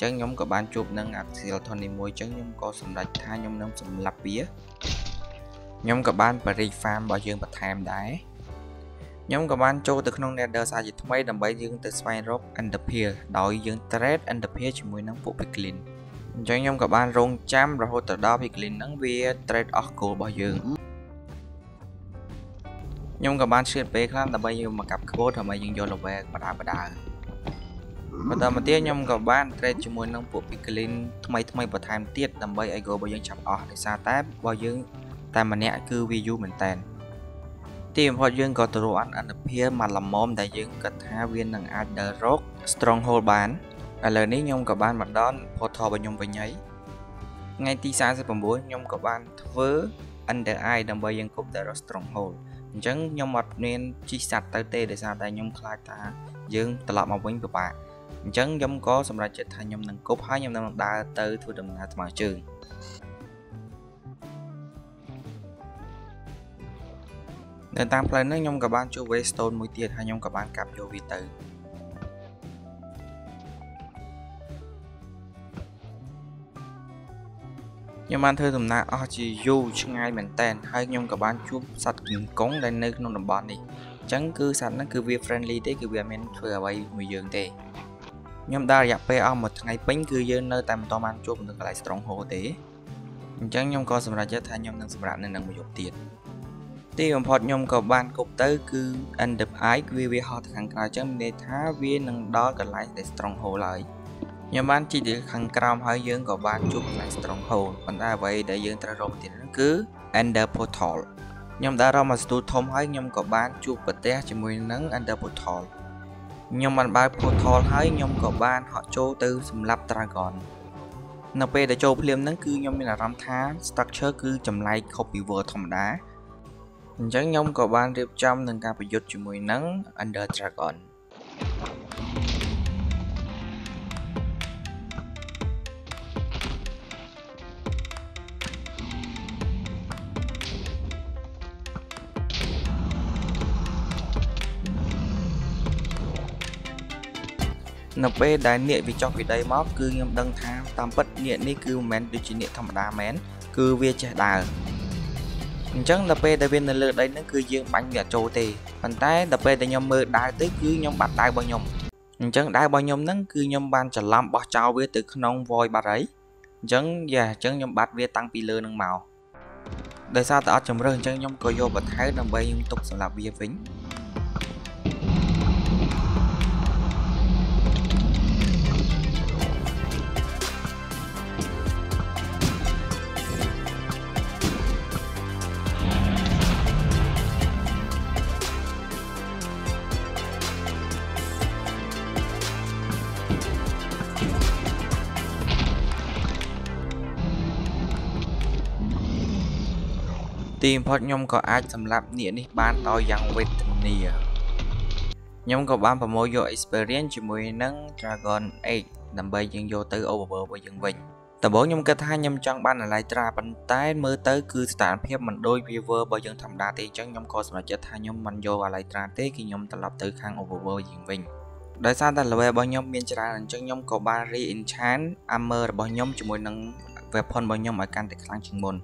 ចឹងខ្ញុំក៏បានជួបនឹងអាស៊ីលថននេះមួយចឹងខ្ញុំក៏សម្រេចថាខ្ញុំនឹងសម្លាប់វាខ្ញុំក៏បានបរិយ farm របស់យើងបន្ថែមដែរខ្ញុំក៏បានចូលទៅក្នុង Nether សាជាថ្មីដើម្បីយើងទៅស្វែងរក Ender Pearl ដោយយើង trade Ender Pearl ជាមួយនឹងពួក Piglin អញ្ចឹងខ្ញុំក៏បានរងចាំរហូតទៅដល់ Piglin ហ្នឹងវា trade អស់ gold របស់យើងខ្ញុំក៏បានឈឿនពេលខ្លះដើម្បីយើងមកកាប់ quote ដើម្បីយើងយក level បដាបដា បន្តមកទៀតខ្ញុំក៏បាន trade ជាមួយនឹងពួក Piglin ថ្មីថ្មីបន្ថែមទៀតដើម្បីឲ្យ goal របស់យើងចាប់អស់ដោយសារតែរបស់យើងតែម្នាក់គឺវាយូរមែនតើទីបំផុតយើងក៏ទៅរកអនុភាពមកល្មមដែលយើងគិតថាវានឹងអាចដើររក stronghold បានឥឡូវនេះខ្ញុំក៏បានមកដល់ portal របស់ខ្ញុំវិញហើយថ្ងៃទី49ខ្ញុំក៏បានធ្វើ under eye ដើម្បីយើងគប់ទៅរក stronghold អញ្ចឹងខ្ញុំអត់មានជីសัตว์ទៅទេដោយសារតែខ្ញុំខ្លាចថាយើងត្រឡប់មកវិញពិបាក អញ្ចឹងខ្ញុំក៏សម្រេចចិត្តថាខ្ញុំនឹងគប់ហើយខ្ញុំនឹងដើរទៅធ្វើដំណើរថ្មើរជើងនៅតាមផ្លូវនេះខ្ញុំក៏បានជួប Waystone មួយទៀតហើយខ្ញុំក៏បានកាប់យកវាទៅខ្ញុំបានធ្វើដំណើរអស់ជាយូរឆ្ងាយមែនតើហើយខ្ញុំក៏បានជួបសត្វគីងកុងដែលនៅក្នុងតំបន់នេះញ្ចឹងគឺសត្វហ្នឹងគឺវា friendly ទេគឺវាអត់មានធ្វើអ្វីមួយយើងទេ ខ្ញុំដើររយៈពេលអស់មួយថ្ងៃពេញគឺយើងនៅតែមិនតបានជួបនៅកន្លែង stronghold ទេអញ្ចឹងខ្ញុំក៏សម្រេចចិត្តថាខ្ញុំនឹងសម្រាប់នៅនឹងមួយយប់ទៀតទីបំផុតខ្ញុំក៏បានគប់ទៅគឺ end up eye វាវាហោះទៅខាងក្រៅអញ្ចឹងមានន័យថាវានឹងដល់កន្លែងដែល stronghold ហើយខ្ញុំបានជីកទៅខាងក្រោមហើយយើងក៏បានជួបកន្លែង stronghold ប៉ុន្តែអ្វីដែលយើងត្រូវរកទៀតនោះគឺ ender portal ខ្ញុំដើររកមកស្ទូធំហើយខ្ញុំក៏បានជួបប្រទេសជាមួយនឹង ender portal ខ្ញុំបានបើក portal ហើយខ្ញុំក៏បានហក់ចូលទៅសម្រាប់ dragon នៅពេលដែលចូលភ្លាមហ្នឹងគឺខ្ញុំមានអារម្មណ៍ថា structure គឺចម្លែកខុសពី world ធម្មតាអញ្ចឹងខ្ញុំក៏បានរៀបចំនឹងការប្រយុទ្ធជាមួយនឹង Under Dragon នៅពេលដែលនាគវាចុះពីដីមកគឺខ្ញុំដឹងថាតាមពិតនាគនេះគឺមិនមែនដូចជានាគធម្មតាមែនគឺវាចេះដើរអញ្ចឹងដល់ពេលដែលវានៅលើដីហ្នឹងគឺយើងបាញ់វាអត់ចូលទេប៉ុន្តែដល់ពេលដែលខ្ញុំមើលដាវទៅគឺខ្ញុំបាត់ដាវរបស់ខ្ញុំអញ្ចឹងដាវរបស់ខ្ញុំហ្នឹងគឺខ្ញុំបានច្រឡំបោះចោលវាទៅក្នុង void បាត់ហើយអញ្ចឹងយ៉ាអញ្ចឹងខ្ញុំបាត់វាតាំងពីលើនឹងមកដោយសារតែអត់ជំរឿអញ្ចឹងខ្ញុំក៏យកបន្ថែមដើម្បីខ្ញុំទុកសម្រាប់វាវិញ ទីបំផុតខ្ញុំក៏អាចសម្លាប់នាគនេះបានដោយយ៉ាងវេទនាខ្ញុំក៏បានប្រមូលយក experience ជាមួយនឹង Dragon Egg ដើម្បីយើងយកទៅ overworld របស់យើងវិញដំបូងខ្ញុំគិតថាខ្ញុំចង់បាន Elytra ប៉ុន្តែមើលទៅគឺស្ថានភាពមិនដូច Viewer របស់យើងធម្មតាទេអញ្ចឹងខ្ញុំក៏សម្រេចចិត្តថាខ្ញុំមិនយក Elytra ទេគឺខ្ញុំត្រឡប់ទៅខាង overworld យើងវិញដោយសារតែ level របស់ខ្ញុំមានច្រើនអញ្ចឹងខ្ញុំក៏បាន re-enchant armor របស់ខ្ញុំជាមួយនឹង weapon របស់ខ្ញុំឲ្យកាន់តែខ្លាំងជាងមុន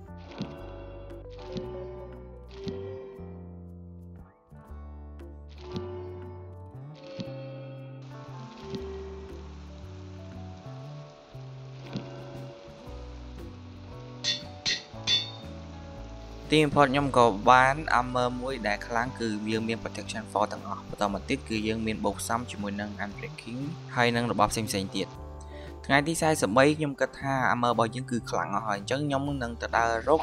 ទីបំផុតខ្ញុំក៏បាន armor មួយដែលខ្លាំងគឺវាមាន protection 4ទាំងអស់បន្តមកទៀតគឺយើងមានបូកផ្សំជាមួយនឹង unbreaking ហើយនឹងរបបផ្សេងផ្សេងទៀតថ្ងៃទី43ខ្ញុំគិតថា armor របស់យើងគឺខ្លាំងអស់ហើយអញ្ចឹងខ្ញុំនឹងទៅដើររក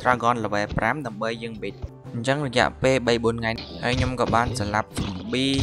Dragon level 5ដើម្បីយើង beat អញ្ចឹងរយៈពេល3 4ថ្ងៃហើយខ្ញុំក៏បានសម្លាប់ zombie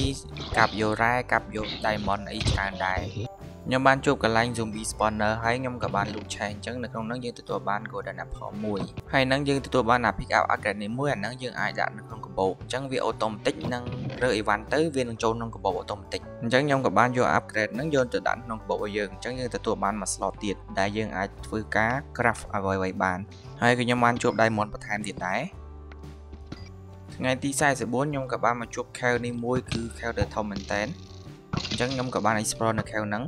កាប់យករ៉ែកាប់យក diamond អីច្រើនដែរ ខ្ញុំបានជួបកន្លែង zombie spawner ហើយខ្ញុំក៏បានលូតឆេះអញ្ចឹងនៅក្នុងនោះយើងទទួលបាន golden apple មួយហើយនឹងយើងទទួលបានអា pick up upgrade នេះមួយអានឹងយើងអាចដាក់នៅក្នុងកាបូបអញ្ចឹងវា automatic នឹងរើអីវ៉ាន់ទៅវានឹងចូលក្នុងកាបូប automatic អញ្ចឹងខ្ញុំក៏បានយក upgrade នឹងយកទៅដាក់ក្នុងកាបូបរបស់យើងអញ្ចឹងយើងទទួលបានមួយ slot ទៀតដែលយើងអាចធ្វើការ craft អ្វីៗបានហើយក៏ខ្ញុំបានជួប diamond បន្ថែមទៀតដែរថ្ងៃទី44ខ្ញុំក៏បានមកជួប cave នេះមួយគឺ cave ដែលធំមែនតើអញ្ចឹងខ្ញុំក៏បាន explore នៅ cave ហ្នឹង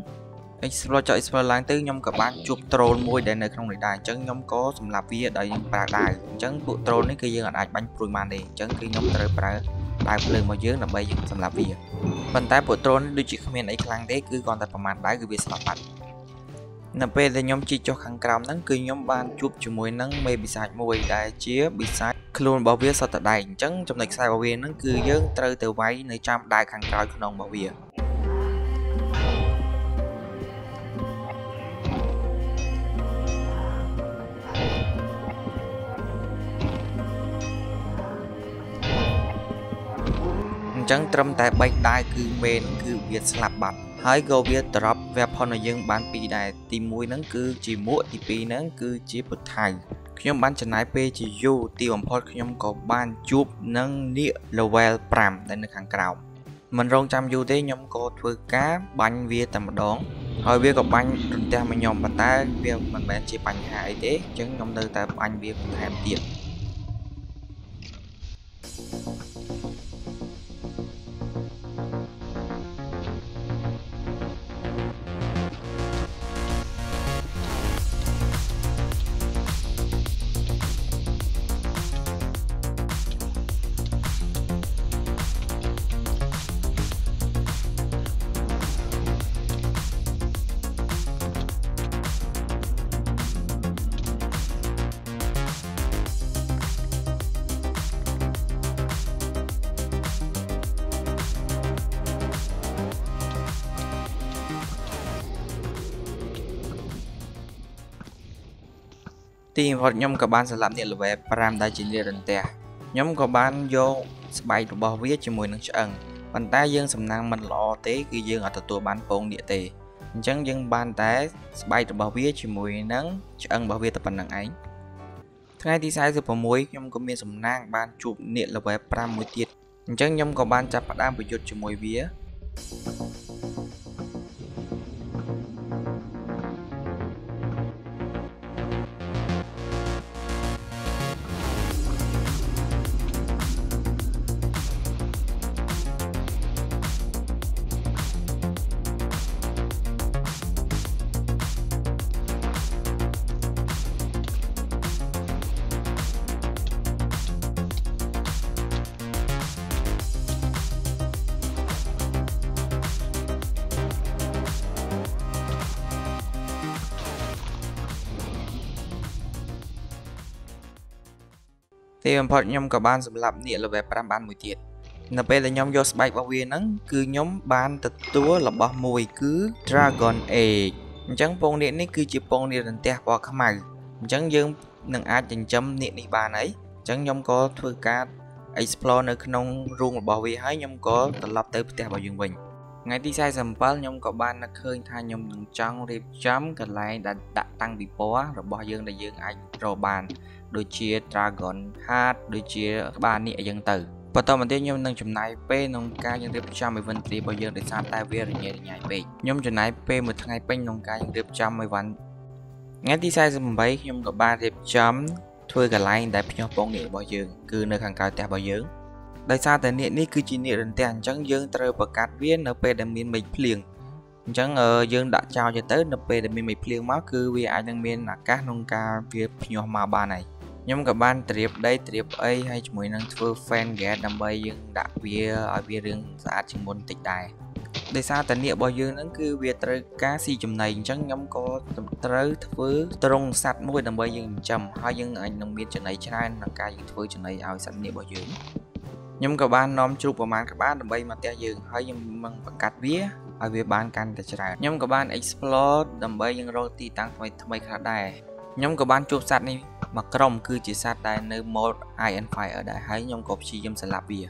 explore ចុច explore ឡើងទៅខ្ញុំក៏បានជួប troll មួយដែលនៅក្នុងនេះដែរអញ្ចឹងខ្ញុំក៏សម្លាប់វាដោយខ្ញុំប្រើដាវអញ្ចឹងពួក troll នេះគឺយើងអាចបាញ់ព្រួយបានទេអញ្ចឹងគឺខ្ញុំត្រូវប្រើដាវភ្លើងរបស់យើងដើម្បីយើងសម្លាប់វាប៉ុន្តែពួក troll នេះដូចជាគ្មានអីខ្លាំងទេគឺគ្រាន់តែប្រមាណដាវគឺវាស្លាប់បាត់នៅពេលដែលខ្ញុំជីកចុះខាងក្រោមហ្នឹងគឺខ្ញុំបានជួបជាមួយនឹងមេបិសាចមួយដែលជាបិសាចខ្លួនរបស់វាសតដែកអញ្ចឹងចំណុចខ្សែរបស់វាហ្នឹងគឺយើងត្រូវទៅវាយនៅចាំដាវខាងក្រោយក្នុងរបស់វា ចឹងត្រឹមតែ3ដាវគឺមេនឹងគឺវាស្លាប់បាត់ហើយក៏វា drop weapon ឲ្យយើងបានពីរដែរទី1ហ្នឹងគឺជាមួកទី2ហ្នឹងគឺជាពុថៅខ្ញុំបានចំណាយពេលជាយូរទីបំផុតខ្ញុំក៏បានជួបនឹងនាគ level 5ដែលនៅខាងក្រោមមិនរងចាំយូរទេខ្ញុំក៏ធ្វើការបាញ់វាតែម្ដងហើយវាក៏បាញ់រន្ទះមកខ្ញុំប៉ុន្តែវាមិនមែនជាបញ្ហាអីទេអញ្ចឹងខ្ញុំនៅតែបាញ់វាបន្ថែមទៀត ទីបំផុតខ្ញុំក៏បានសម្លាប់អ្នក level 5ដែលជានារន្ទះខ្ញុំក៏បានយកស្បែករបស់វាជាមួយនឹងឆ្អឹងប៉ុន្តែយើងសំណាងមិនល្អទេគឺយើងអត់ទទួលបានពងនាគទេអញ្ចឹងយើងបានតែស្បែករបស់វាជាមួយនឹងឆ្អឹងរបស់វាតែប៉ុណ្្នឹងឯងថ្ងៃទី46ខ្ញុំក៏មានសំណាងបានជួបនាគ level 5មួយទៀតអញ្ចឹងខ្ញុំក៏បានចាប់ផ្ដើមប្រយុទ្ធជាមួយវា ទីបំផុតខ្ញុំក៏បានសម្លាប់នាគ level 5បានមួយទៀតនៅពេលដែលខ្ញុំយកស្បែករបស់វាហ្នឹងគឺខ្ញុំបានទទួលរបស់មួយគឺ Dragon Egg អញ្ចឹងពងនាគនេះគឺជាពងនាគរន្ទះពណ៌ខ្មៅអញ្ចឹងយើងនឹងអាចចិញ្ចឹមនាគនេះបានហើយអញ្ចឹងខ្ញុំក៏ធ្វើការ explore នៅក្នុងរូងរបស់វាហើយខ្ញុំក៏ត្រឡប់ទៅផ្ទះរបស់យើងវិញថ្ងៃទី47ខ្ញុំក៏បាននឹកឃើញថាខ្ញុំនឹងចង់រៀបចំកន្លែងដែលដាក់តាំងពិព័រណ៍របស់យើងដែលយើងអាចរកបាន ដូចជា Dragon Heart ដូចជាក្បាលនេះអីចឹងទៅបន្តមកទៀតខ្ញុំនឹងចំណាយពេលក្នុងការយើងរៀបចំ inventory របស់យើងដោយសារតែវារញ៉េរញ៉ៃពេកខ្ញុំចំណាយពេលមួយថ្ងៃពេញក្នុងការយើងរៀបចំ event ថ្ងៃទី48ខ្ញុំក៏បានរៀបចំធ្វើកន្លែងដែលភ្ញាស់ពងនេះរបស់យើងគឺនៅខាងក្រៅផ្ទះរបស់យើងដោយសារតែនេះនេះគឺជានេះរន្ទះអញ្ចឹងយើងត្រូវបង្កាត់វានៅពេលដែលមានមេឃភ្លៀងអញ្ចឹងយើងដាក់ចោលទៅទៅនៅពេលដែលមានមេឃភ្លៀងមកគឺវាអាចនឹងមានអាកាសក្នុងការវាភ្ញាស់មកបានហើយ ខ្ញុំក៏បានត្រៀបដីត្រៀបអីហើយជាមួយនឹងធ្វើ fan gate ដើម្បីយើងដាក់វាឲ្យវារឿងស្អាតជាងមុនតិចដែរដោយសារតានាគរបស់យើងហ្នឹងគឺវាត្រូវការស៊ីចំណីអញ្ចឹងខ្ញុំក៏ត្រូវធ្វើត្រង់សัตว์មួយដើម្បីយើងចិញ្ចឹមហើយយើងអាចនឹងមានចំណីច្រើនក្នុងការយើងធ្វើចំណីឲ្យសត្វនាគរបស់យើងខ្ញុំក៏បាននាំជ្រូកប្រមាណក្បាលដើម្បីមកផ្ទះយើងហើយខ្ញុំនឹងបង្កាត់វាឲ្យវាបានកាន់តែច្រើនខ្ញុំក៏បាន explore ដើម្បីយើងរកទីតាំងថ្មីថ្មីខ្លះដែរខ្ញុំក៏បានជួបសត្វនេះ មួយក្រុមគឺជាសត្វដែលនៅ mode Iron Fire ដែរហើយខ្ញុំក៏ព្យាយាមស្លាប់វា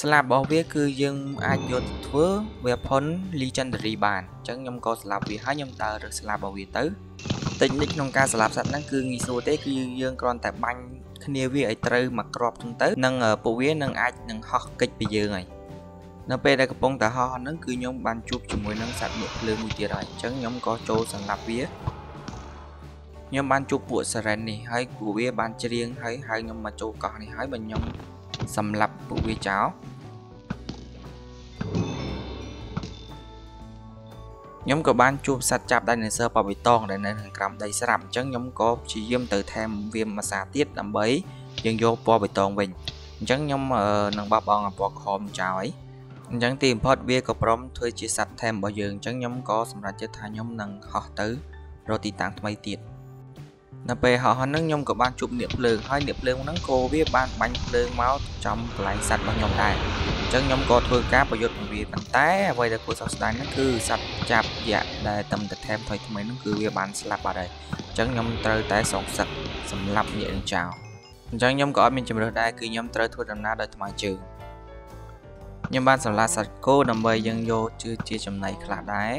ស្លាប់របស់វាគឺយើងអាចយកទៅធ្វើ weapon legendary បានអញ្ចឹងខ្ញុំក៏ស្លាប់វាហើយខ្ញុំដើររើសស្លាប់របស់វាទៅតិចនិចក្នុងការស្លាប់សត្វហ្នឹងគឺងាយស្រួលទេគឺយើងគ្រាន់តែបាញ់គ្នាវាឲ្យត្រូវមកក្របចឹងទៅនឹងពួកវានឹងអាចនឹងហោះកិច្ចពីយើងហើយនៅពេលដែលកំពុងតែហោះហ្នឹងគឺខ្ញុំបានជួបជាមួយនឹងសត្វនាគភ្លើងមួយទៀតហើយអញ្ចឹងខ្ញុំក៏ចូលសម្លាប់វា ខ្ញុំបានជួបពួក Seren នេះហើយពួកវាបានច្រៀងហើយហៅខ្ញុំមកចូលកោះនេះហើយបើខ្ញុំសម្លាប់ពួកវាចោលខ្ញុំក៏បានជួបសត្វចាប់ដៃនេស័របបិតងដែលនៅខាងក្រោមដីស្រាប់អញ្ចឹងខ្ញុំក៏ព្យាយាមទៅថែមវាមួយសាទៀតដើម្បីយើងយកពណ៌បៃតងវិញអញ្ចឹងខ្ញុំនឹងបបបងពណ៌ក្រហមចោលហើយអញ្ចឹងទីបំផុតវាក៏ព្រមធ្វើជាសត្វថែមរបស់យើងអញ្ចឹងខ្ញុំក៏សម្រេចចិត្តថាខ្ញុំនឹងហោះទៅរកទីតាំងថ្មីទៀត នៅពេលហោះហ្នឹងខ្ញុំក៏បានជួបនាគភ្លើងហើយនាគភ្លើងហ្នឹងក៏វាបានបាញ់ភ្លើងមកចំកន្លែងសัตว์របស់ខ្ញុំដែរអញ្ចឹងខ្ញុំក៏ធ្វើការប្រយុទ្ធនឹងវាប៉ុន្តែអ្វីដែលគួរសោកស្ដាយហ្នឹងគឺសัตว์ចាប់យៈដែលតំទៅថែមថ្មីថ្មីហ្នឹងគឺវាបានស្លាប់បាត់ហើយអញ្ចឹងខ្ញុំត្រូវតែសងសឹកសម្លាប់នាគនឹងចោលអញ្ចឹងខ្ញុំក៏អត់មានជំរឿសដែរគឺខ្ញុំត្រូវធ្វើដំណើរដោយថ្មើរជើងខ្ញុំបានសម្លាប់សត្វគោដើម្បីយើងយកជឿជាចំណៃខ្លះដែរ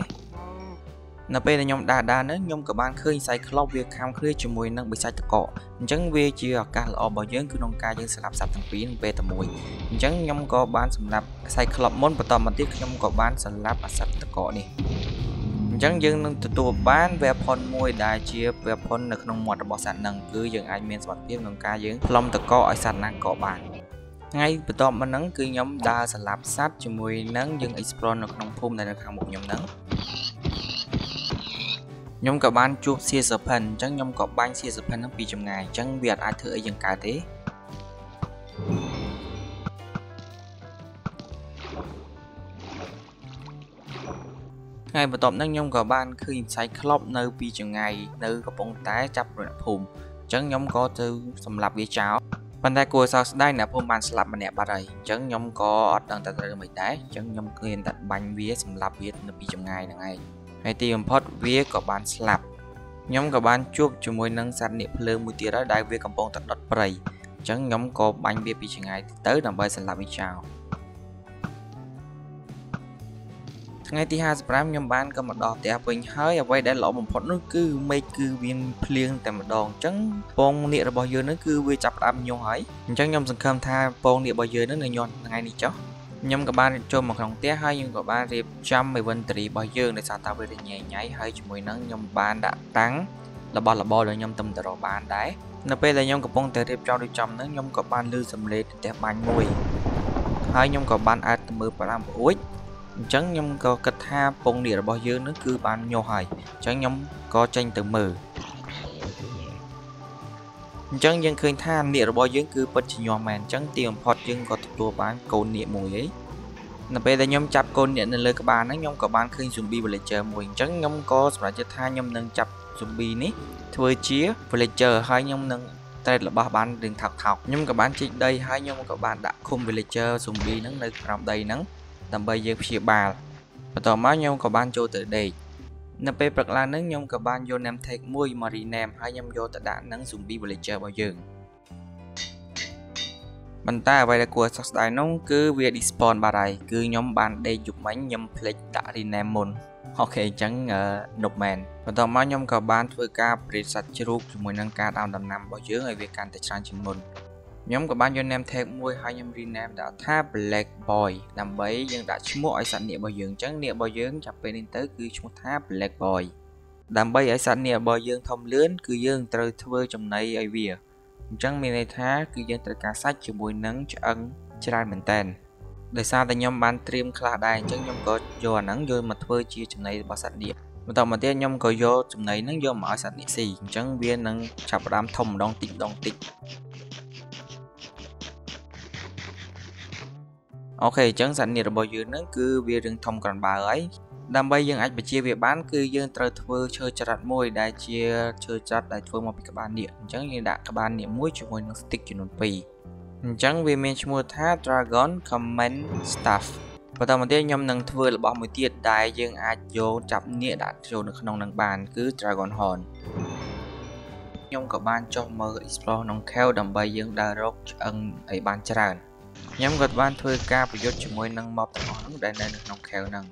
នៅពេលដែលខ្ញុំដើរដើរនឹងខ្ញុំក៏បានឃើញសៃក្លុបវាខាំគ្នាជាមួយនឹងបិសាចតកកអញ្ចឹងវាជាឱកាសល្អរបស់យើងគឺក្នុងការយើងស្លាប់សត្វទាំងពីរនឹងពេលតែមួយអញ្ចឹងខ្ញុំក៏បានសម្លាប់សៃក្លុបមុនបន្តមកទៀតខ្ញុំក៏បានសម្លាប់អាសត្វតកកនេះអញ្ចឹងយើងនឹងទទួលបាន weapon មួយដែលជា weapon នៅក្នុងមាត់របស់សត្វហ្នឹងគឺយើងអាចមានសុខភាពក្នុងការយើងផ្លុំតកកឲ្យសត្វណាក៏បានថ្ងៃបន្ទាប់មកហ្នឹងគឺខ្ញុំដើរសម្លាប់សត្វជាមួយនឹងយើង explore នៅក្នុងភូមិដែលនៅខាងមុខខ្ញុំហ្នឹង ខ្ញុំក៏បានជួបសៀសភិនអញ្ចឹងខ្ញុំក៏បាញ់សៀសភិនហ្នឹងពីចម្ងាយអញ្ចឹងវាអាចធ្វើអីយ៉ាងកើតទេថ្ងៃបន្ទាប់ហ្នឹងខ្ញុំក៏បានឃើញផ្សាយក្លប់នៅពីចម្ងាយនៅកំពង់តែចាប់រណភូមិអញ្ចឹងខ្ញុំក៏ទៅសម្លាប់វាចោលប៉ុន្តែគួរសោកស្ដាយអ្នកភូមិបានស្លាប់ម្នាក់បាត់ហើយអញ្ចឹងខ្ញុំក៏អត់ដឹងតែត្រូវមិនដែរអញ្ចឹងខ្ញុំគ្រាន់តែបាញ់វាសម្លាប់វានៅពីចម្ងាយហ្នឹងឯង ហើយទីបំផុតវាក៏បានស្លាប់ខ្ញុំក៏បានជួបជាមួយនឹងសត្វនាគភ្លើងមួយទៀតហើយដែលវាកំពុងតែដុតព្រៃអញ្ចឹងខ្ញុំក៏បាញ់វាពីឆ្ងាយទៅដើម្បីសម្លាប់វាចោលថ្ងៃទី55ខ្ញុំបានក៏មកដល់ផ្ទះវិញហើយអ្វីដែលល្អបំផុតនោះគឺមេឃគឺវាភ្លៀងតែម្ដងអញ្ចឹងពងនាគរបស់យើងនឹងគឺវាចាប់ផ្ដើមញាស់ហើយអញ្ចឹងខ្ញុំសង្ឃឹមថាពងនាគរបស់យើងនឹងញាស់ថ្ងៃនេះចុះ ខ្ញុំក៏បានចូលមកក្នុងផ្ទះហើយខ្ញុំក៏បានរៀបចំ inventory របស់យើងដោយសារតែវារញ៉ៃញ៉ៃហើយជាមួយនឹងខ្ញុំបានដាក់តាំងរបស់របរដែលខ្ញុំទំតរបានដែរនៅពេលដែលខ្ញុំកំពុងតែរៀបចំរៀបចំហ្នឹងខ្ញុំក៏បានលឺសំឡេងផ្ទះបាញ់មួយហើយខ្ញុំក៏បានអាចទៅមើលប្រាំប្រួយអញ្ចឹងខ្ញុំក៏គិតថាពងនេះរបស់យើងនឹងគឺបានញាស់ហើយអញ្ចឹងខ្ញុំក៏ចេញទៅមើល អញ្ចឹងយើងឃើញថានាគរបស់យើងគឺពិតជាញាស់មែនអញ្ចឹងទីបំផុតយើងក៏ទទួលបានកូននាគមួយឯងនៅពេលដែលខ្ញុំចាប់កូននាគនៅលើក្បាលហ្នឹងខ្ញុំក៏បានឃើញ zombie villager មួយអញ្ចឹងខ្ញុំក៏សម្រេចចិត្តថាខ្ញុំនឹងចាប់ zombie នេះធ្វើជា villager ហើយខ្ញុំនឹង trade របស់បានរឿងថោកថោកខ្ញុំក៏បានជីកដីហើយខ្ញុំក៏បានដាក់ឃុំ villager zombie ហ្នឹងនៅក្រោមដីហ្នឹងដើម្បីយើងព្យាបាលបន្ទាប់មកខ្ញុំក៏បានចូលទៅដេក នៅពេលព្រឹកឡើងហ្នឹងខ្ញុំក៏បានយក name tag មួយមក rename ហើយខ្ញុំយកទៅដាក់នឹង zombie villager របស់យើងប៉ុន្តែអ្វីដែលគួរសោកស្ដាយនោះគឺវា despawn បាត់ហើយគឺខ្ញុំបានដេកយប់មិញខ្ញុំភ្លេចដាក់ rename មុនអូខេអញ្ចឹងនប់មែនបន្ទាប់មកខ្ញុំក៏បានធ្វើការប្រៀបសាច់ជ្រូកជាមួយនឹងការដាំដំណាំរបស់យើងឲ្យវាកាន់តែច្រើនជាងមុន ខ្ញុំក៏បានយក name tag មួយហើយខ្ញុំ rename ដាក់ថា Black Boy ដើម្បីយើងដាក់ឈ្មោះឲ្យសត្វនាគរបស់យើងអញ្ចឹងនាគរបស់យើងចាប់ពេលនេះទៅគឺឈ្មោះថា Black Boy ដើម្បីឲ្យសត្វនាគរបស់យើងធំលឿនគឺយើងត្រូវធ្វើចំណីឲ្យវាអញ្ចឹងមានន័យថាគឺយើងត្រូវការសាច់ជាមួយនឹងឆ្អឹងច្រើនមែនតើដោយសារតែខ្ញុំបានត្រៀមខ្លះដែរអញ្ចឹងខ្ញុំក៏យកអាហ្នឹងយកមកធ្វើជាចំណីរបស់សត្វនាគបន្តមកទៀតខ្ញុំក៏យកចំណីហ្នឹងយកមកឲ្យសត្វនាគស៊ីអញ្ចឹងវានឹងចាប់ផ្ដើមធំម្ដងតិចម្ដងតិច អូខេអញ្ចឹងសត្វនាគរបស់យើងហ្នឹងគឺវារឿងធំក្រាន់បើហើយដើម្បីយើងអាចបញ្ជាវាបានគឺយើងត្រូវធ្វើឈើច្រាត់មួយដែលជាឈើច្រាត់ដែលធ្វើមកពីក្បាលនាគអញ្ចឹងយើងដាក់ក្បាលនាគមួយជាមួយនឹង stick ចំនួន2អញ្ចឹងវាមានឈ្មោះថា Dragon Command Staff បន្តមកទៀតខ្ញុំនឹងធ្វើរបស់មួយទៀតដែលយើងអាចយកចាប់នាគដាក់ចូលនៅក្នុងនឹងបានគឺ Dragon Horn ខ្ញុំក៏បានចុះមើល explore ក្នុង cave ដើម្បីយើងដើររកឆ្អឹងឲ្យបានច្រើន ខ្ញុំក៏បានធ្វើការប្រយុទ្ធជាមួយនឹង mob ទាំងអស់នោះដែលនៅក្នុង cave ហ្នឹង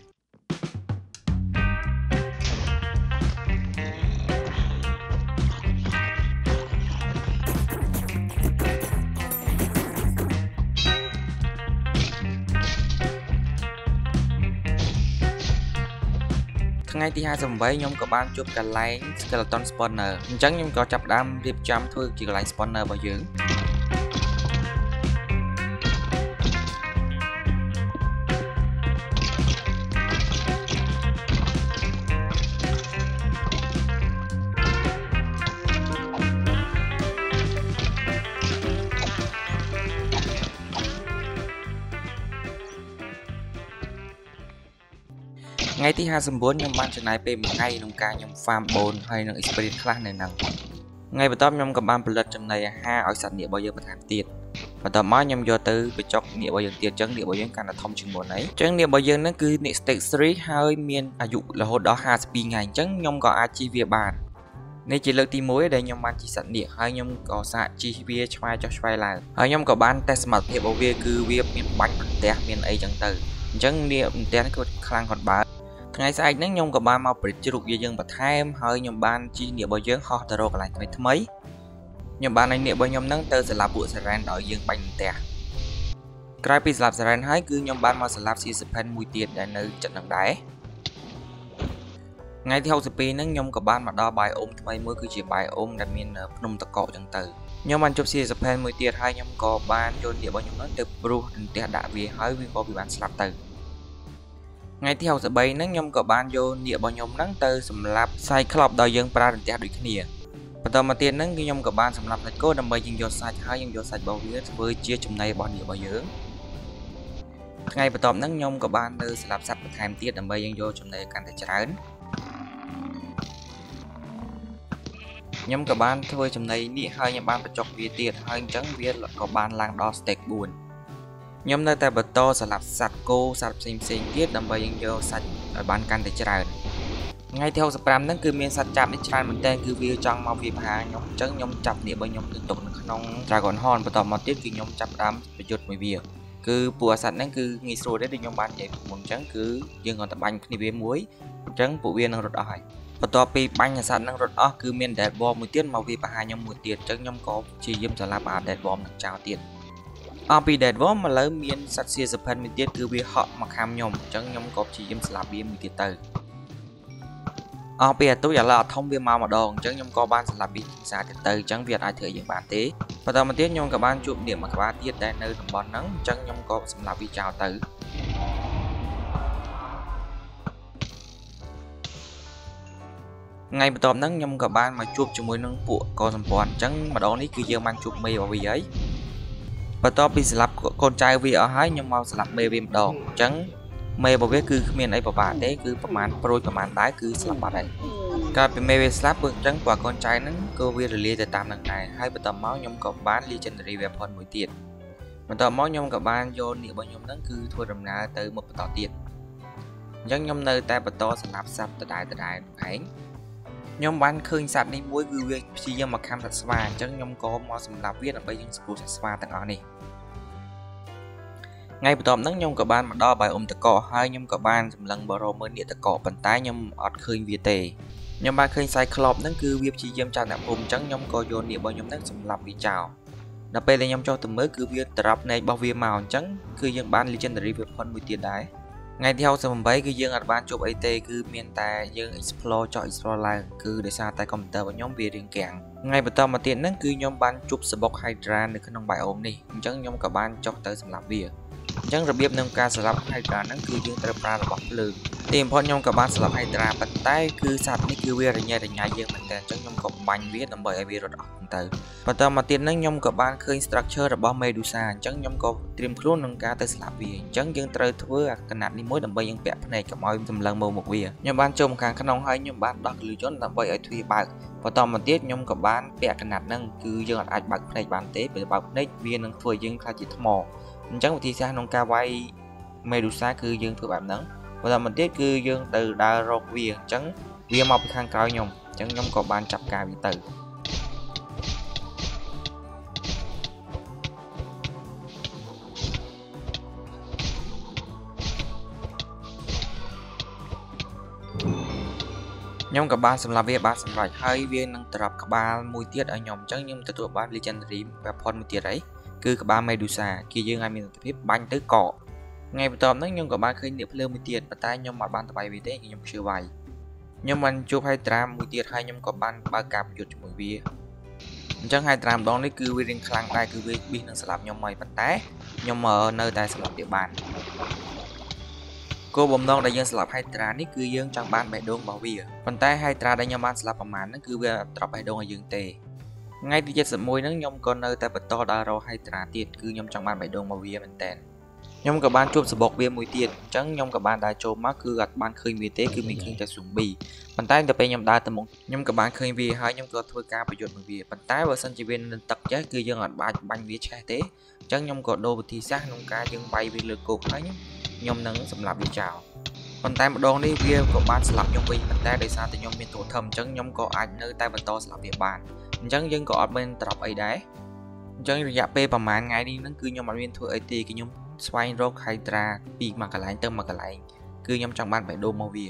ថ្ងៃទី58ខ្ញុំក៏បានជួបកន្លែង skeleton spawner អញ្ចឹងខ្ញុំក៏ចាប់ផ្ដើមរៀបចំធ្វើជាកន្លែង spawner របស់យើង ថ្ងៃទី59ខ្ញុំបានចំណាយពេលមួយថ្ងៃក្នុងការខ្ញុំ farm bone ហើយនឹង experience ខ្លះនៅហ្នឹងថ្ងៃបន្ទាប់ខ្ញុំក៏បានផលិតចំណីអាហារឲ្យសត្វនាគរបស់យើងបន្ថែមទៀតបន្ទាប់មកខ្ញុំយកទៅបញ្ចុកនាគរបស់យើងទៀតអញ្ចឹងនាគរបស់យើងកាន់តែធំជាងមុនហើយអញ្ចឹងនាគរបស់យើងហ្នឹងគឺនាគ stage 3ហើយមានអាយុរហូតដល់52ថ្ងៃអញ្ចឹងខ្ញុំក៏អាចជិះវាបាននេះជាលើកទី1ដែលខ្ញុំបានជិះសត្វនាគហើយខ្ញុំក៏សាកជិះវាឆ្វែចុះឆ្វែឡើងហើយខ្ញុំក៏បានតេស្តសមត្ថភាពរបស់វាគឺវាមានបាញ់ប្រទះមានអីចឹងទៅអញ្ចឹងនាគប្រទះនេះគឺខ្លាំងគាត់បើ ថ្ងៃស្អែកហ្នឹងខ្ញុំក៏បានមកប្រជរុកយាយើងបន្ថែមហើយខ្ញុំបានជិះនាគរបស់យើងហោះទៅរកកន្លែងថ្មីថ្មីខ្ញុំបានឲ្យនាគរបស់ខ្ញុំហ្នឹងទៅសម្លាប់ពួកសារ៉ែនដោយយើងបាញ់ផ្ទះក្រោយពីសម្លាប់សារ៉ែនហើយគឺខ្ញុំបានមកសម្លាប់ស៊ីសផិនមួយទៀតដែលនៅចិត្តនឹងដែរថ្ងៃទី62ហ្នឹងខ្ញុំក៏បានមកដល់បាយអូមថ្មីមួយគឺជាបាយអូមដែលមានភ្នំតកកចឹងទៅខ្ញុំបានជប់ស៊ីសផែនមួយទៀតហើយខ្ញុំក៏បានយកនាគរបស់ខ្ញុំហ្នឹងទៅព្រោះរន្ទះដាក់វាហើយវាក៏វាបានស្លាប់ទៅ ថ្ងៃទី63ហ្នឹងខ្ញុំក៏បានយកនាគរបស់ខ្ញុំហ្នឹងទៅសម្លាប់សាយក្លប់ដោយយើងប្រើរន្ទះដូចគ្នាបន្តមកទៀតហ្នឹងគឺខ្ញុំក៏បានសម្លាប់សាច់គោដើម្បីយើងយកសាច់ហើយយើងយកសាច់របស់វាធ្វើជាចំណីរបស់នាគរបស់យើងថ្ងៃបន្ទាប់ហ្នឹងខ្ញុំក៏បានទៅស្លាប់សត្វបន្ថែមទៀតដើម្បីយើងយកចំណីកាន់តែច្រើនខ្ញុំក៏បានធ្វើចំណីនេះហើយខ្ញុំបានបញ្ចុកវាទៀតហើយអញ្ចឹងវាក៏បានឡើងដល់ stake 4 ខ្ញុំនៅតែបន្តសម្លាប់សត្វគោសត្វផ្សេងផ្សេងទៀតដើម្បីយើងយកសាច់ឲ្យបានកាន់តែច្រើនថ្ងៃទី65ហ្នឹងគឺមានសត្វចាប់នេះច្រើនមែនតើគឺវាចង់មកវាប្រហារខ្ញុំអញ្ចឹងខ្ញុំចាប់នាគរបស់ខ្ញុំទៅទុកនៅក្នុង Dragon Horn បន្តមកទៀតគឺខ្ញុំចាប់ដើមប្រយុទ្ធមួយវាគឺពួកអាសត្វហ្នឹងគឺងាយស្រួលទេដូចខ្ញុំបាននិយាយមុនអញ្ចឹងគឺយើងគាត់តែបាញ់គ្នាវាមួយអញ្ចឹងពួកវានឹងរត់អស់ហើយបន្ទាប់ពីបាញ់អាសត្វហ្នឹងរត់អស់គឺមាន Dead Bomb មួយទៀតមកវាប្រហារខ្ញុំមួយទៀតអញ្ចឹងខ្ញុំក៏ព្យាយាមសម្លាប់អា Dead Bomb នឹងចោលទៀត អស់ពី dead worm ឥឡូវមានសត្វសៀសុផិនមួយទៀតគឺវាហក់មកខាំខ្ញុំអញ្ចឹងខ្ញុំក៏ព្យាយាមស្លាប់វាមួយទៀតទៅអស់ពីអាទូចឥឡូវអត់ធំវាមកម្ដងអញ្ចឹងខ្ញុំក៏បានសម្លាប់វាសារទៀតទៅអញ្ចឹងវាអាចធ្វើយើងបានទេបន្តមកទៀតខ្ញុំក៏បានជួបនាគមួយក្បាលទៀតដែលនៅតំបន់ហ្នឹងអញ្ចឹងខ្ញុំក៏សម្លាប់វាចោលទៅថ្ងៃបន្ទាប់ហ្នឹងខ្ញុំក៏បានមកជួបជាមួយនឹងពួកកោសម្ព័ន្ធអញ្ចឹងម្ដងនេះគឺយើងបានជួបមេរបស់វាហើយ បន្ទាប់ពីស្លាប់កូនចៅវាអស់ហើយខ្ញុំមកស្លាប់មេវាម្ដងអញ្ចឹងមេរបស់វាគឺគ្មានអីពិបាកទេគឺប្រហែលប្រូចប្រហែលដែរគឺស្លាប់បាត់ហើយកាលពីមេវាស្លាប់ព្រោះអញ្ចឹងពួកកូនចៅហ្នឹងក៏វារលាយទៅតាមនឹងដែរហើយបន្តមកខ្ញុំក៏បាន legendary weapon មួយទៀតបន្តមកខ្ញុំក៏បានយកនាគរបស់ខ្ញុំហ្នឹងគឺធ្វើដំណើរទៅមុខបន្តទៀតអញ្ចឹងខ្ញុំនៅតែបន្តសម្រាប់សัตว์ដដែលដដែលឯង ខ្ញុំបានឃើញសត្វនេះមួយគឺវាព្យាយាមមកខាំសត្វស្វាអញ្ចឹងខ្ញុំក៏មកសម្លាប់វាដើម្បីយើងស្គាល់សត្វស្វាទាំងអស់នេះថ្ងៃបន្ទាប់ហ្នឹងខ្ញុំក៏បានមកដល់បាយអ៊ុំតកកហើយខ្ញុំក៏បានសម្លឹងបរោមើលនាគតកកប៉ុន្តែខ្ញុំអត់ឃើញវាទេខ្ញុំបានឃើញសាយក្លបហ្នឹងគឺវាព្យាយាមចាប់អ្នកភូមិអញ្ចឹងខ្ញុំក៏យកនាគរបស់ខ្ញុំហ្នឹងសម្លាប់វាចោលដល់ពេលដែលខ្ញុំចុះទៅមើលគឺវាត្រាប់ភ្នែករបស់វាមកអញ្ចឹងគឺយើងបាន legendary weapon មួយទៀតដែរ ថ្ងៃទី68គឺយើងអត់បានជួបអីទេគឺមានតែយើង explore ចោះ explore ឡើងគឺដោយសារតែ computer របស់ខ្ញុំវារៀងកាំងថ្ងៃបន្តមកទៀតហ្នឹងគឺខ្ញុំបានជួបសបុក Hydra នៅក្នុង biome នេះអញ្ចឹងខ្ញុំក៏បានចុះទៅសម្លាប់វា អញ្ចឹងរបៀបក្នុងការស្លាប់ Hydra ហ្នឹងគឺយើងត្រូវប្រើរបស់ភ្លើងទីបំផុតខ្ញុំក៏បានស្លាប់ Hydra ប៉ុន្តែគឺសត្វនេះគឺវារញ៉េរញ៉ៃយើងមែនតើអញ្ចឹងខ្ញុំក៏បាញ់វាដើម្បីឲ្យវារត់អស់ទៅបន្តមកទៀតហ្នឹងខ្ញុំក៏បានឃើញ structure របស់ Medusa អញ្ចឹងខ្ញុំក៏ត្រៀមខ្លួនក្នុងការទៅស្លាប់វាអញ្ចឹងយើងត្រូវធ្វើអាកណាត់នេះមួយដើម្បីយើងពាក់ភ្នែកកុំឲ្យសម្លឹងមកមុខវាខ្ញុំបានចូលមកខាងក្នុងហើយខ្ញុំបានដោះកលុយយន្តដើម្បីឲ្យទ្វារបើកបន្តមកទៀតខ្ញុំក៏បានពាក់កណាត់ហ្នឹងគឺយើងអាចបើកភ្នែកបានទេពេលបើកភ្នែកវានឹងធ្វើឲ្យយើងខ្លាចជាថ្ម អញ្ចឹងវិធីសាស្ត្រក្នុងការវាយ Medusa គឺយើងធ្វើបែបហ្នឹងបន្តមកទៀតគឺយើងទៅដើររកវាអញ្ចឹងវាមកពីខាងក្រោយខ្ញុំអញ្ចឹងខ្ញុំក៏បានចាប់ការវាទៅខ្ញុំក៏បានសម្រាប់វាបានសម្រេចហើយវានឹងត្រប់ក្បាលមួយទៀតឲ្យខ្ញុំអញ្ចឹងខ្ញុំទទួលបាន legendary weapon មួយទៀតហើយ គឺក្បាល Medusa គេយើងឲ្យមានលទ្ធភាពបាញ់ទៅកកថ្ងៃបន្ទាប់ហ្នឹងខ្ញុំក៏បានឃើញនាគភ្លើងមួយទៀតប៉ុន្តែខ្ញុំមិនបានតបៃវាទេខ្ញុំជឿវាយខ្ញុំបានជួបហៃត្រាមួយទៀតហើយខ្ញុំក៏បានបើកការប្រយុទ្ធជាមួយវាអញ្ចឹងហៃត្រាម្ដងនេះគឺវារៀងខ្លាំងដែរគឺវាប៊ីសនឹងស្លាប់ខ្ញុំហើយប៉ុន្តែខ្ញុំនៅតែស្លាប់វាបានគោលបំណងដែលយើងស្លាប់ហៃត្រានេះគឺយើងចង់បានបេះដូងរបស់វាប៉ុន្តែហៃត្រាដែលខ្ញុំបានស្លាប់ប្រមាណហ្នឹងគឺវាអត់ត្រប់បេះដូងឲ្យយើងទេ ថ្ងៃទី71ហ្នឹងខ្ញុំក៏នៅតែបន្តដើររកហៃត្រាទៀតគឺខ្ញុំចង់បានបេះដូងរបស់វាមែនតើខ្ញុំក៏បានជួបសបុកវាមួយទៀតអញ្ចឹងខ្ញុំក៏បានដើរចូលមកគឺអត់បានឃើញវាទេគឺមានឃើញតែស៊ុំប៊ីប៉ុន្តែដល់ពេលខ្ញុំដើរទៅមុខខ្ញុំក៏បានឃើញវាហើយខ្ញុំក៏ធ្វើការប្រយុទ្ធមួយវាប៉ុន្តែបើសិនជាវានៅទឹកចេះគឺយើងអត់បាច់បាញ់វាឆេះទេអញ្ចឹងខ្ញុំក៏ដូរវិធីសាស្ត្រក្នុងការយើងវាយវាលើគោកហើយខ្ញុំនឹងសម្លាប់វាចោល ប៉ុន្តែម្ដងនេះវាក៏បានស្លាប់ខ្ញុំវិញប៉ុន្តែដោយសារតែខ្ញុំមានទូធំអញ្ចឹងខ្ញុំក៏អាចនៅតែបន្តស្លាប់វាបានអញ្ចឹងយើងក៏អត់មានត្រាប់អីដែរអញ្ចឹងរយៈពេលប្រហែលថ្ងៃនេះហ្នឹងគឺខ្ញុំអត់មានធ្វើអីទេគឺខ្ញុំស្វែងរកហៃត្រាពីមួយកន្លែងទៅមួយកន្លែងគឺខ្ញុំចង់បានបេះដូងមកវា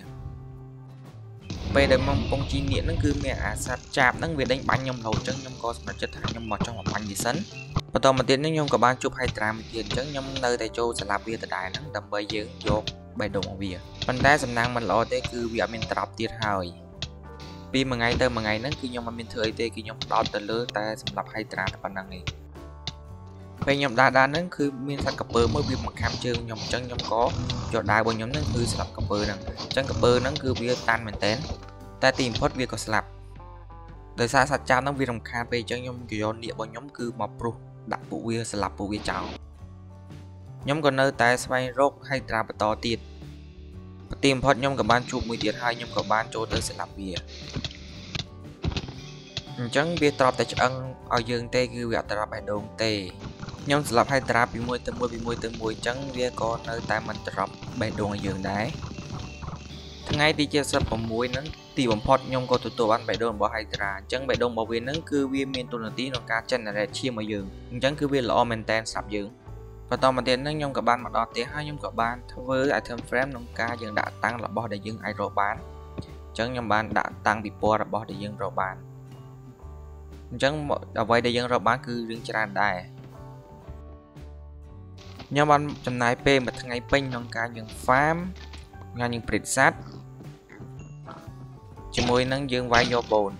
ពេលដែលមកកំពុងជីនៀកហ្នឹងគឺមានអាសត្វចាបហ្នឹងវាដេញបាញ់ខ្ញុំរហូតអញ្ចឹងខ្ញុំក៏សម្រេចចិត្តថាខ្ញុំមកចង់មកបាញ់វាសិនបន្តមកទៀតនេះខ្ញុំក៏បានជួបហៃត្រាមួយទៀតអញ្ចឹងខ្ញុំនៅតែចូលស្លាប់វាដដែលហ្នឹងដើម្បីយើងយកបេះដូងរបស់វាប៉ុន្តែសំណាងមិនល្អទេគឺវាអត់មានត្រាប់ទៀតហើយពីមួយថ្ងៃទៅមួយថ្ងៃហ្នឹងគឺខ្ញុំអត់មានធ្វើអីទេគឺខ្ញុំផ្ដោតទៅលើតែសម្រាប់ហៃត្រាតែប៉ុណ្្នឹងឯង ពេលខ្ញុំដើរដើរហ្នឹងគឺមានសត្វកពើមួយវាមកខាំជើងខ្ញុំអញ្ចឹងខ្ញុំក៏យកដាវរបស់ខ្ញុំហ្នឹងគឺស្លាប់កពើហ្នឹងអញ្ចឹងកពើហ្នឹងគឺវាតាន់មែនតែនតែទីបំផុតវាក៏ស្លាប់ដោយសារសត្វចាមហ្នឹងវារំខានពេកអញ្ចឹងខ្ញុំក៏យកនាគរបស់ខ្ញុំគឺមកព្រុសដាក់ពួកវាស្លាប់ពួកវាចោលខ្ញុំក៏នៅតែស្វែងរកហៃត្រាបន្តទៀតប្រទីបំផុតខ្ញុំក៏បានជួបមួយទៀតហើយខ្ញុំក៏បានចូលទៅស្លាប់វា អញ្ចឹងវាត្រប់តែឆ្អឹងឲ្យយើងទេគឺវាអត់ត្រប់បេះដូងទេខ្ញុំស្លាប់ហៃត្រាពីមួយទៅមួយពីមួយទៅមួយអញ្ចឹងវាក៏នៅតែមិនត្រប់បេះដូងឲ្យយើងដែរថ្ងៃទី76ហ្នឹងទីបំផុតខ្ញុំក៏ទទួលបានបេះដូងរបស់ Hydra អញ្ចឹងបេះដូងរបស់វាហ្នឹងគឺវាមានទូនាទីក្នុងការ generate ឈាមឲ្យយើងអញ្ចឹងគឺវាល្អមែនតើសម្រាប់យើងបន្តមកទៀតហ្នឹងខ្ញុំក៏បានមកដល់ផ្ទះហើយខ្ញុំក៏បានធ្វើ item frame ក្នុងការយើងដាក់តាំងរបស់ដែលយើងអាចរកបានអញ្ចឹងខ្ញុំបានដាក់តាំងពិព័រណ៍របស់ដែលយើងរកបាន អញ្ចឹងអ្វីដែលយើងរកបានគឺរឿងច្រើនដែរខ្ញុំបានចំណាយពេលមួយថ្ងៃពេញក្នុងការយើង farm ថ្ងៃយើងព្រិតសัตว์ជាមួយនឹងយើងវាយយកបូន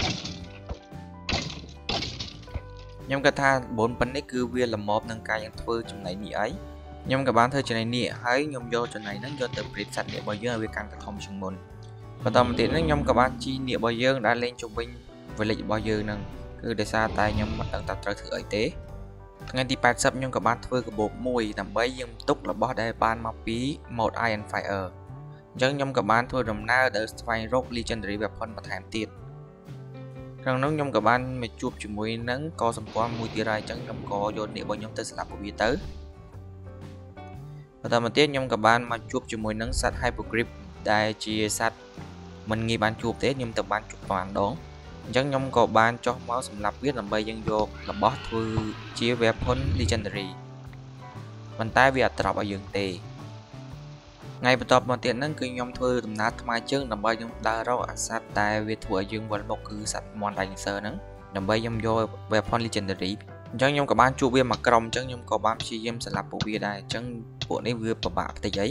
ខ្ញុំគិតថាបូនប៉ុណ្នេះគឺវាល្មមនឹងការយើងធ្វើចំណៃនេះអីខ្ញុំក៏បានធ្វើចំណៃនេះហើយខ្ញុំយកចំណៃហ្នឹងយកទៅព្រិតសัตว์នេះរបស់យើងឲ្យវាកាន់តែធំជាងមុនបន្តមកទៀតហ្នឹងខ្ញុំក៏បានជីនេះរបស់យើងដែលលេងជុំវិញវេលិចរបស់យើងហ្នឹង គឺដោយសារតែខ្ញុំមិនដឹងថាត្រូវធ្វើអីទេថ្ងៃទី80ខ្ញុំក៏បានធ្វើកាបូបមួយដើម្បីយើងទុករបស់ដែលបានមកពី mode Iron Fire អញ្ចឹងខ្ញុំក៏បានធ្វើដំណើរដល់ស្វែងរក Legendary Weapon បន្ថែមទៀតក្នុងនោះខ្ញុំក៏បានមកជួបជាមួយនឹងកសម្ព័ន្ធមួយទៀតហើយអញ្ចឹងខ្ញុំក៏យកនេះរបស់ខ្ញុំទៅស្លាប់ពួកវាទៅបន្តមកទៀតខ្ញុំក៏បានមកជួបជាមួយនឹងសត្វ Hypogryph ដែលជាសត្វមិនងាយបានជួបទេខ្ញុំទៅបានជួបប្រហែលដង អញ្ចឹងខ្ញុំក៏បានចុះមកសម្រាប់វាដើម្បីយើងយករបស់ធ្វើជា weapon legendary ប៉ុន្តែវាអត់ត្រប់ឲ្យយើងទេថ្ងៃបន្ទាប់មកទៀតហ្នឹងគឺខ្ញុំធ្វើដំណើរថ្មើរជើងដើម្បីខ្ញុំដើររកអាសត្វដែលវាធ្វើឲ្យយើងវិលមកគឺសត្វ Mon Dinosaur ហ្នឹងដើម្បីខ្ញុំយក weapon legendary អញ្ចឹងខ្ញុំក៏បានជួបវាមួយក្រុមអញ្ចឹងខ្ញុំក៏បានព្យាយាមសម្លាប់ពួកវាដែរអញ្ចឹងពួកនេះវាពិបាកបន្តិចអី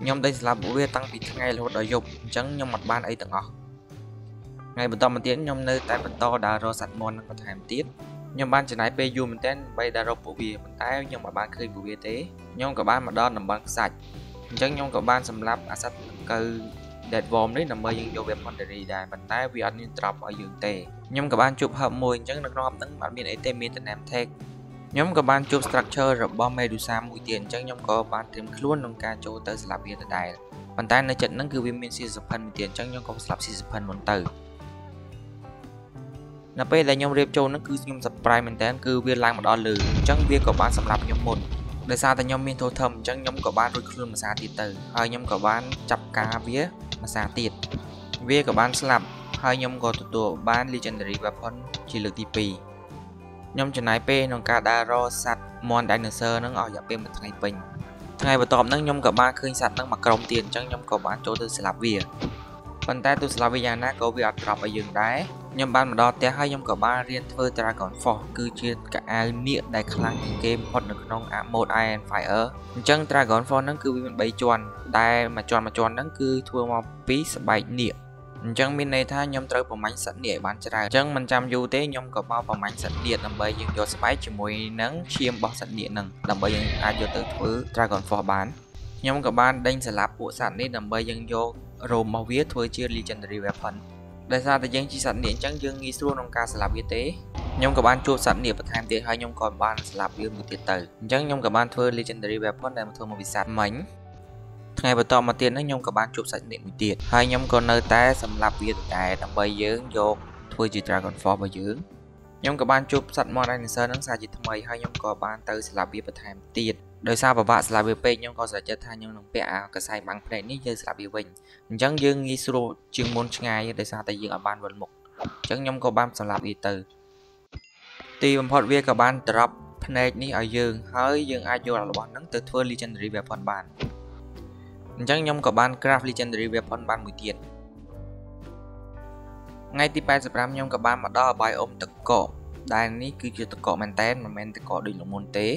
ខ្ញុំដេញស្លាប់ពួកវាតាំងពីថ្ងៃរហូតដល់យប់អញ្ចឹងខ្ញុំអត់បានអីទាំងអស់ ថ្ងៃបន្តមកទៀតខ្ញុំនៅតែបន្តដើររកសត្វមន់នឹងបន្ថែមទៀតខ្ញុំបានចំណាយពេលយូរមែនទែនដើម្បីដើររកពួកវាប៉ុន្តែខ្ញុំមិនបានឃើញពួកវាទេខ្ញុំក៏បានមកដល់តំបន់ខ្សាច់អញ្ចឹងខ្ញុំក៏បានសម្លាប់អាសត្វកៅ dead worm នេះដើម្បីយើងយក weapon delivery ដែរប៉ុន្តែវាអត់មាន drop ឲ្យយើងទេខ្ញុំក៏បានជួប hub មួយអញ្ចឹងនៅក្នុង hub ហ្នឹងអត់មានអីទេមានតែ name tag ខ្ញុំក៏បានជួប structure របស់ Medusa មួយទៀតអញ្ចឹងខ្ញុំក៏បានត្រៀមខ្លួនក្នុងការចូលទៅស្លាប់វាដដែលប៉ុន្តែនៅចិត្តហ្នឹងគឺវាមានស៊ីសផិនមួយទៀតអញ្ចឹងខ្ញុំក៏ស្លាប់ស៊ីសផិនមុនទៅ នៅពេលដែលខ្ញុំរៀបចូលហ្នឹងគឺខ្ញុំ surprise មែនតើគឺវាឡើងមកដល់លើអញ្ចឹងវាក៏បានសម្រាប់ខ្ញុំមុនដោយសារតែខ្ញុំមាន totem អញ្ចឹងខ្ញុំក៏បានរួចខ្លួនមួយសាទៀតទៅហើយខ្ញុំក៏បានចាប់ការវាមួយសាទៀតវាក៏បានស្លាប់ហើយខ្ញុំក៏ទទួលបាន legendary weapon ជាលើកទី2ខ្ញុំចំណាយពេលក្នុងការដើររកសត្វ Mon Dinosaur ហ្នឹងអស់រយៈពេលមួយថ្ងៃពេញថ្ងៃបន្ទាប់ហ្នឹងខ្ញុំក៏បានឃើញសត្វហ្នឹងមួយក្រុមទៀតអញ្ចឹងខ្ញុំក៏បានចូលទៅស្លាប់វា ប៉ុន្តែទោះស្លាប់វាយ៉ាងណាក៏វាអត់ត្រប់ឲ្យយើងដែរខ្ញុំបានមកដល់ផ្ទះហើយខ្ញុំក៏បានរៀនធ្វើ Dragon Force គឺជាកៅអៅនាគដែលខ្លាំងជាងគេបំផុតនៅក្នុង mode Iron Fire អញ្ចឹង Dragon Force ហ្នឹងគឺវាមាន3ជាន់ដែលមួយជាន់មួយជាន់ហ្នឹងគឺធ្វើមកពីស្បែកនាគអញ្ចឹងមានន័យថាខ្ញុំត្រូវប្រមាញ់សត្វនាគឲ្យបានច្រើនអញ្ចឹងមិនចាំយូរទេខ្ញុំក៏មកប្រមាញ់សត្វនាគដើម្បីយើងយកស្បែកជាមួយនឹងឈាមរបស់សត្វនាគហ្នឹងដើម្បីយើងអាចយកទៅធ្វើ Dragon Force បានខ្ញុំក៏បានដេញស្លាប់ពួកសត្វនេះដើម្បីយើងយក រោមរបស់វាធ្វើជា legendary weapon ដោយសារតែយើងជាសត្វនាគអញ្ចឹងយើងងាយស្រួលក្នុងការស្លាប់វាទេខ្ញុំក៏បានជួបសត្វនាគបន្ថែមទៀតហើយខ្ញុំក៏បានស្លាប់វាមួយទៀតទៅអញ្ចឹងខ្ញុំក៏បានធ្វើ legendary weapon ដែលមកធ្វើមកវិស័តមិញថ្ងៃបន្តមកទៀតហ្នឹងខ្ញុំក៏បានជួបសាច់នាគមួយទៀតហើយខ្ញុំក៏នៅតែសម្លាប់វាដែរដើម្បីយើងយកធ្វើជា Dragon Force របស់យើងខ្ញុំក៏បានជួបសត្វ Mon Dinosaur ហ្នឹងសាជាថ្មីហើយខ្ញុំក៏បានទៅស្លាប់វាបន្ថែមទៀត ដោយសារពិបាកស្លាប់វាពេកខ្ញុំក៏ស្រចិត្តថាខ្ញុំនឹងពាក់អាកសែងបាំងភ្នែកនេះយើងស្លាប់វាវិញអញ្ចឹងយើងងាយស្រួលជាងមុនឆ្ងាយដោយសារតែយើងអត់បានវិលមុខអញ្ចឹងខ្ញុំក៏បានសម្លាប់វាទៅ ទីបំផុតវាក៏បាន drop ភ្នែកនេះឲ្យយើងហើយយើងអាចយករបស់ហ្នឹងទៅធ្វើ legendary weapon បានអញ្ចឹងខ្ញុំក៏បាន craft legendary weapon បានមួយទៀតថ្ងៃទី85ខ្ញុំក៏បានមកដល់ biome តកកដែលនេះគឺជាតកកមែនតែនមិនមែនតកកដូចលមុនទេ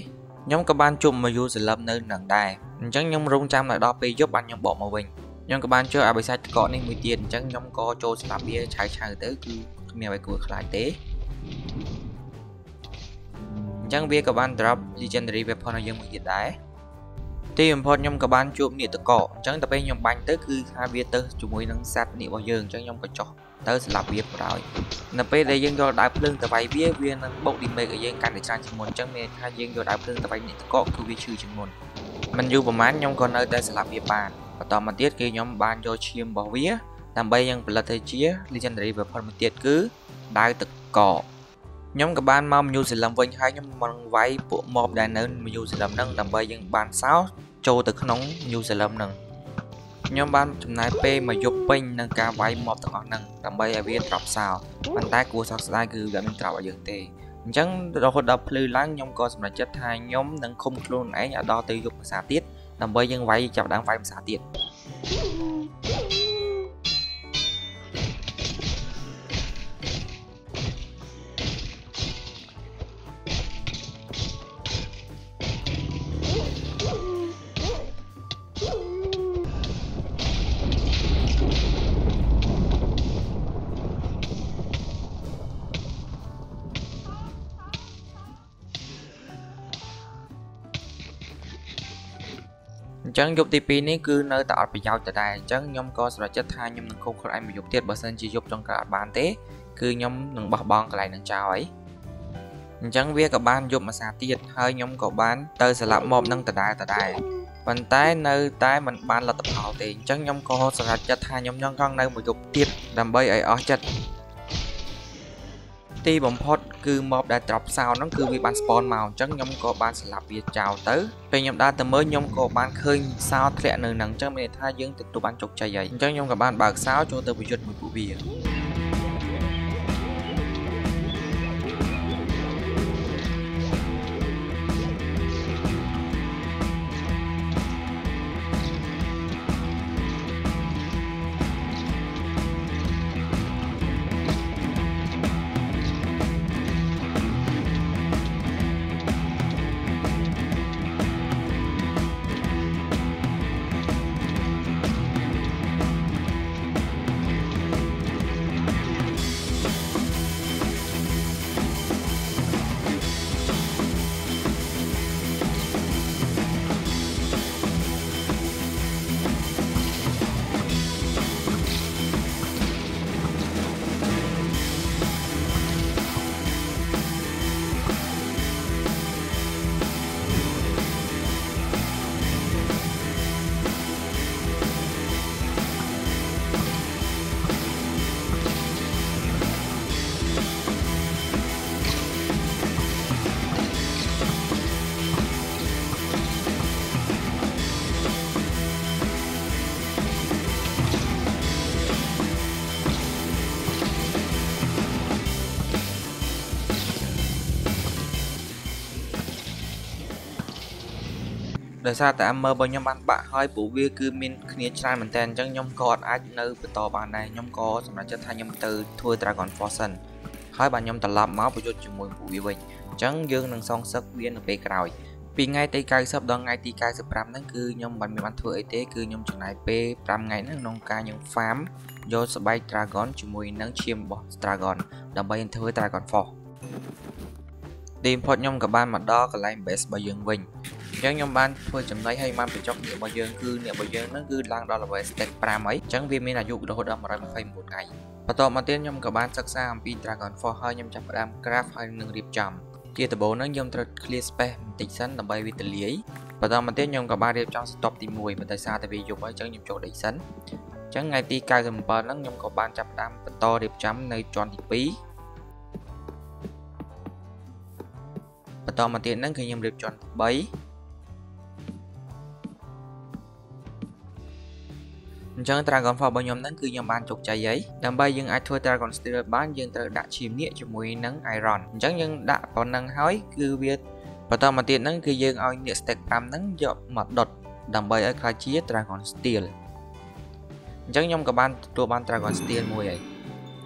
ខ្ញុំក៏បានជួបមកយូរសន្លឹមនៅនឹងដែរអញ្ចឹងខ្ញុំរងចាំដល់ដល់ពេលយប់បានខ្ញុំបកមកវិញខ្ញុំក៏បានជួយឲ្យបិសាចតកកនេះមួយទៀតអញ្ចឹងខ្ញុំក៏ចូលស្លាប់វាឆៅឆៅទៅគឺគ្មានអ្វីគួរខ្លាចទេអញ្ចឹងវាក៏បាន drop legendary weapon ឲ្យយើងមួយទៀតដែរទីបំផុតខ្ញុំក៏បានជួបនាគតកកអញ្ចឹងដល់ពេលខ្ញុំបាញ់ទៅគឺថាវាទៅជាមួយនឹងសัตว์នាគរបស់យើងអញ្ចឹងខ្ញុំក៏ចោះ ទៅស្លាប់វាបណ្ដោយនៅពេលដែលយើងយកដើមភ្លើងទៅវាយវាវានឹងបុកឌីមេកឲ្យយើងកាន់តែច្រើនជាងមុនអញ្ចឹងមានថាយើងយកដើមភ្លើងទៅវាយនាគតកកគឺវាឈឺជាងមុនមិនយូរប្រហែលខ្ញុំក៏នៅតែស្លាប់វាបានបន្តមកទៀតគឺខ្ញុំបានយកឈាមរបស់វាដើម្បីយើងផលិតទៅជា legendary weapon មួយទៀតគឺដាវទឹកកកខ្ញុំក៏បានមក New Zealand វិញហើយខ្ញុំមកវាយពួក mob ដែលនៅ New Zealand ហ្នឹងដើម្បីយើងបានសោចូលទៅក្នុង New Zealand ហ្នឹង ខ្ញុំបានចំណាយពេលមួយយប់ពេញនឹងការវាយមកទាំងអស់ហ្នឹងដើម្បីឲ្យវាត្រប់សោប៉ុន្តែគួរសោកស្ដាយគឺវាមិនត្រប់ឲ្យយើងទេអញ្ចឹងរហូតដល់ភ្លឺឡើងខ្ញុំក៏សម្រេចចិត្តថាខ្ញុំនឹងឃុំខ្លួនឯងឲ្យដល់ទៅយប់ភាសាទៀតដើម្បីយើងវាយចាប់ដើមវាយភាសាទៀត ញ្ចឹងយប់ទី2នេះគឺនៅតែអត់ប្រយោជន៍ដដែលអញ្ចឹងខ្ញុំក៏សម្រេចចិត្តថាខ្ញុំនឹងឃុំខ្លួនឯងមួយយប់ទៀតបើសិនជាយប់ចុងក្រោយអត់បានទេគឺខ្ញុំនឹងបោះបង់កន្លែងនឹងចោលហើយអញ្ចឹងវាក៏បានយប់មួយសាទៀតហើយខ្ញុំក៏បានទៅស្លាប់មកនឹងដដែលដដែលប៉ុន្តែនៅតែមិនបានលទ្ធផលទេអញ្ចឹងខ្ញុំក៏សម្រេចចិត្តថាខ្ញុំចង់កង់នៅមួយយប់ទៀតដើម្បីឲ្យអស់ចិត្ត ទីបំផុតគឺមកដែលត្រប់សោហ្នឹងគឺវាបាន spawn មកអញ្ចឹងខ្ញុំក៏បានស្លាប់វាចោលទៅពេលខ្ញុំដើរទៅមើលខ្ញុំក៏បានឃើញសោធ្លាក់នៅហ្នឹងអញ្ចឹងមានន័យថាយើងទទួលបានជោគជ័យហើយអញ្ចឹងខ្ញុំក៏បានបើកសោចូលទៅប្រយុទ្ធមួយពួកវា ដោយសារតែ armor របស់ខ្ញុំបានបាក់ហើយពួកវាគឺមានគ្នាច្រើនមែនតើអញ្ចឹងខ្ញុំក៏អត់អាចនៅបន្តបានដែរខ្ញុំក៏សម្រេចចិត្តថាខ្ញុំទៅធ្វើ Dragon Force សិនហើយបាទខ្ញុំត្រឡប់មកប្រយុទ្ធជាមួយពួកវាវិញអញ្ចឹងយើងនឹងសងសឹកវានៅពេលក្រោយពីថ្ងៃទី90ដល់ថ្ងៃទី95ហ្នឹងគឺខ្ញុំមិនមានបានធ្វើអីទេគឺខ្ញុំចំណាយពេល5ថ្ងៃហ្នឹងក្នុងការខ្ញុំ farm យកស្បែក Dragon ជាមួយនឹងឈាមរបស់ Dragon ដើម្បីធ្វើ Dragon Force ទីបំផុតខ្ញុំក៏បានមកដល់កន្លែង base របស់យើងវិញ អញ្ចឹងខ្ញុំបានធ្វើចំណៃឲ្យបានបញ្ចុកអ្នករបស់យើងគឺអ្នករបស់យើងហ្នឹងគឺឡើងដល់ level step 5ហើយអញ្ចឹងវាមានអាយុរហូតដល់129ថ្ងៃបន្ទាប់មកទៀតខ្ញុំក៏បានសិក្សាអំពី Dragon Force ហើយខ្ញុំចាប់ផ្ដើម craft ហើយនឹងរៀបចំជាដំបូងហ្នឹងខ្ញុំត្រូវ clear space បន្តិចសិនដើម្បីវាទលាយបន្តមកទៀតខ្ញុំក៏បានរៀបចំ stop ទី1ប៉ុន្តែសារតែវាយប់ហើយអញ្ចឹងខ្ញុំចូលដេកសិនអញ្ចឹងថ្ងៃទី97ហ្នឹងខ្ញុំក៏បានចាប់ផ្ដើមបន្តរៀបចំនៅជាន់ទី2បន្តមកទៀតហ្នឹងគឺខ្ញុំរៀបជាន់3 អញ្ចឹង Dragon Force របស់ខ្ញុំហ្នឹងគឺខ្ញុំបានជោគជ័យហើយដើម្បីយើងអាចធ្វើ Dragon Steel បានយើងត្រូវដាក់ឈាមនេះជាមួយនឹង Iron អញ្ចឹងយើងដាក់ប៉ុណ្ណឹងហើយគឺវាបន្តមកទៀតហ្នឹងគឺយើងឲ្យនេះ stack 5ហ្នឹងយកមកដុតដើម្បីឲ្យក្លាយជា Dragon Steel អញ្ចឹងខ្ញុំក៏បានទទួលបាន Dragon Steel មួយហើយ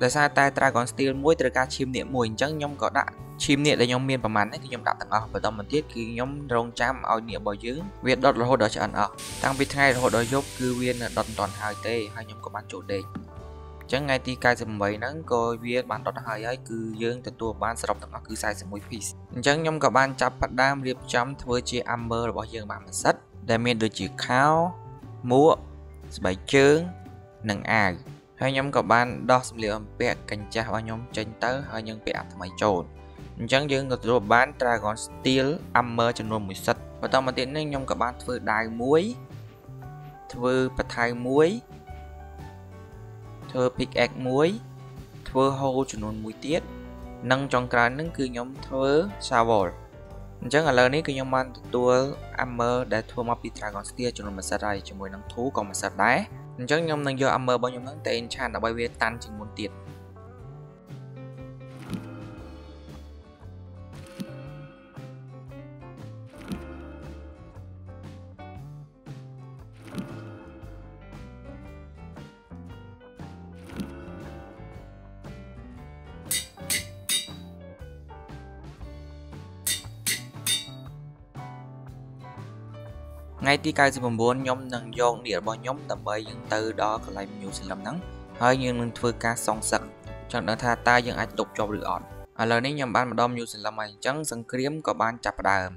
ដោយសារតែ Dragon Steel មួយត្រូវការឈាមនេះមួយអញ្ចឹងខ្ញុំក៏ដាក់ឈាមនេះដែលខ្ញុំមានប្រហែលនេះគឺខ្ញុំដាក់ទាំងអស់បន្តមកទៀតគឺខ្ញុំរងចាំឲ្យនេះរបស់យើងវាដុតរហូតដល់ឆ្អិនអស់តាំងពីថ្ងៃរហូតដល់យប់គឺវានៅដុតមិនទាន់ហើយទេហើយខ្ញុំក៏បានចូលដេកអញ្ចឹងថ្ងៃទី98ហ្នឹងក៏វាបានដុតហើយហើយគឺយើងទទួលបានសរុបទាំងអស់គឺ41 piece អញ្ចឹងខ្ញុំក៏បានចាប់ផ្ដើមរៀបចំធ្វើជា armor របស់យើងបានមួយសិតដែលមានដូចជាខោមួកស្បែកជើងនិងអាវ ហើយខ្ញុំក៏បានដោះសម្លៀកបំពាក់កញ្ចាស់របស់ខ្ញុំចេញទៅហើយយើងពាក់អាថ្មីចូលអញ្ចឹងយើងក៏ទទួលបាន Dragon Steel Armor ចំនួន1សិតបន្តមកទៀតនេះខ្ញុំក៏បានធ្វើដាវមួយធ្វើបថៅមួយធ្វើ pickaxe មួយធ្វើ hole ចំនួន1ទៀតនិងចុងក្រោយនឹងគឺខ្ញុំធ្វើ shovel អញ្ចឹងឥឡូវនេះគឺខ្ញុំបានទទួល armor ដែលធ្វើមកពី Dragon Steel ចំនួនមួយសិតហើយជាមួយនឹង Thu ក៏មួយសិតដែរ អញ្ចឹងខ្ញុំនឹងយក armor របស់ខ្ញុំហ្នឹងទៅ enchant ដើម្បីវាតាន់ជាងមុនទៀត ថ្ងៃទី99ខ្ញុំនឹងយកនាគរបស់ខ្ញុំដើម្បីយើងទៅដល់កន្លែង New Zealand ហ្នឹងហើយយើងនឹងធ្វើការសងសឹកចង់ដឹងថាតើយើងអាចទប់ជាប់ឬអត់ឥឡូវនេះខ្ញុំបានមកដល់ New Zealand ហើយអញ្ចឹងសង្គ្រាមក៏បានចាប់ផ្ដើម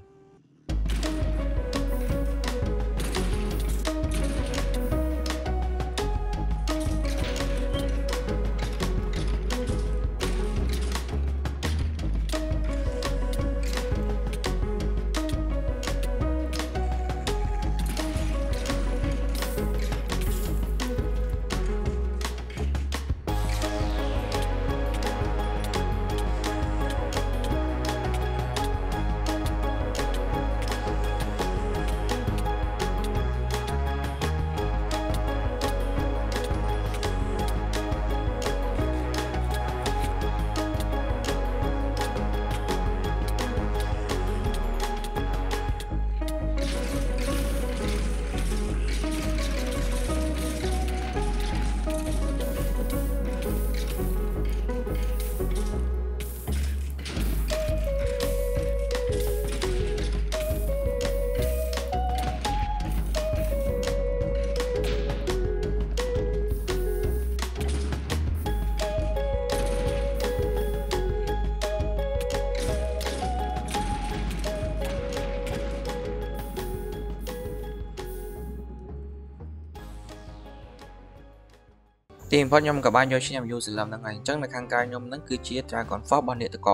បំផុតខ្ញុំក៏បានយកឈ្នះ View Slam ហ្នឹងហើយអញ្ចឹងនៅខាងក្រៅខ្ញុំហ្នឹងគឺជា Dragon Force របស់អ្នកតក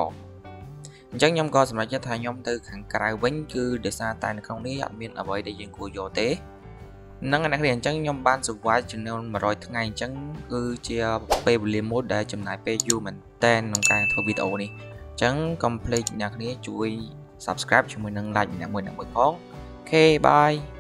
អញ្ចឹងខ្ញុំក៏សម្រេចចិត្តថាខ្ញុំទៅខាងក្រៅវិញគឺដោយសារតែនៅក្នុងនេះអត់មានអ្វីដែលយើងគួរយកទេហ្នឹងអ្នកនាងអញ្ចឹងខ្ញុំបាន survive ចំនួន100ថ្ងៃអញ្ចឹងគឺជាពេលវេលាមួយដែលចំណាយពេលយូរមែនតើក្នុងការធ្វើវីដេអូនេះអញ្ចឹងកុំភ្លេចអ្នកនាងជួយ subscribe ជាមួយនឹង like ម្នាក់មួយអ្នកមួយផងអូខេ bye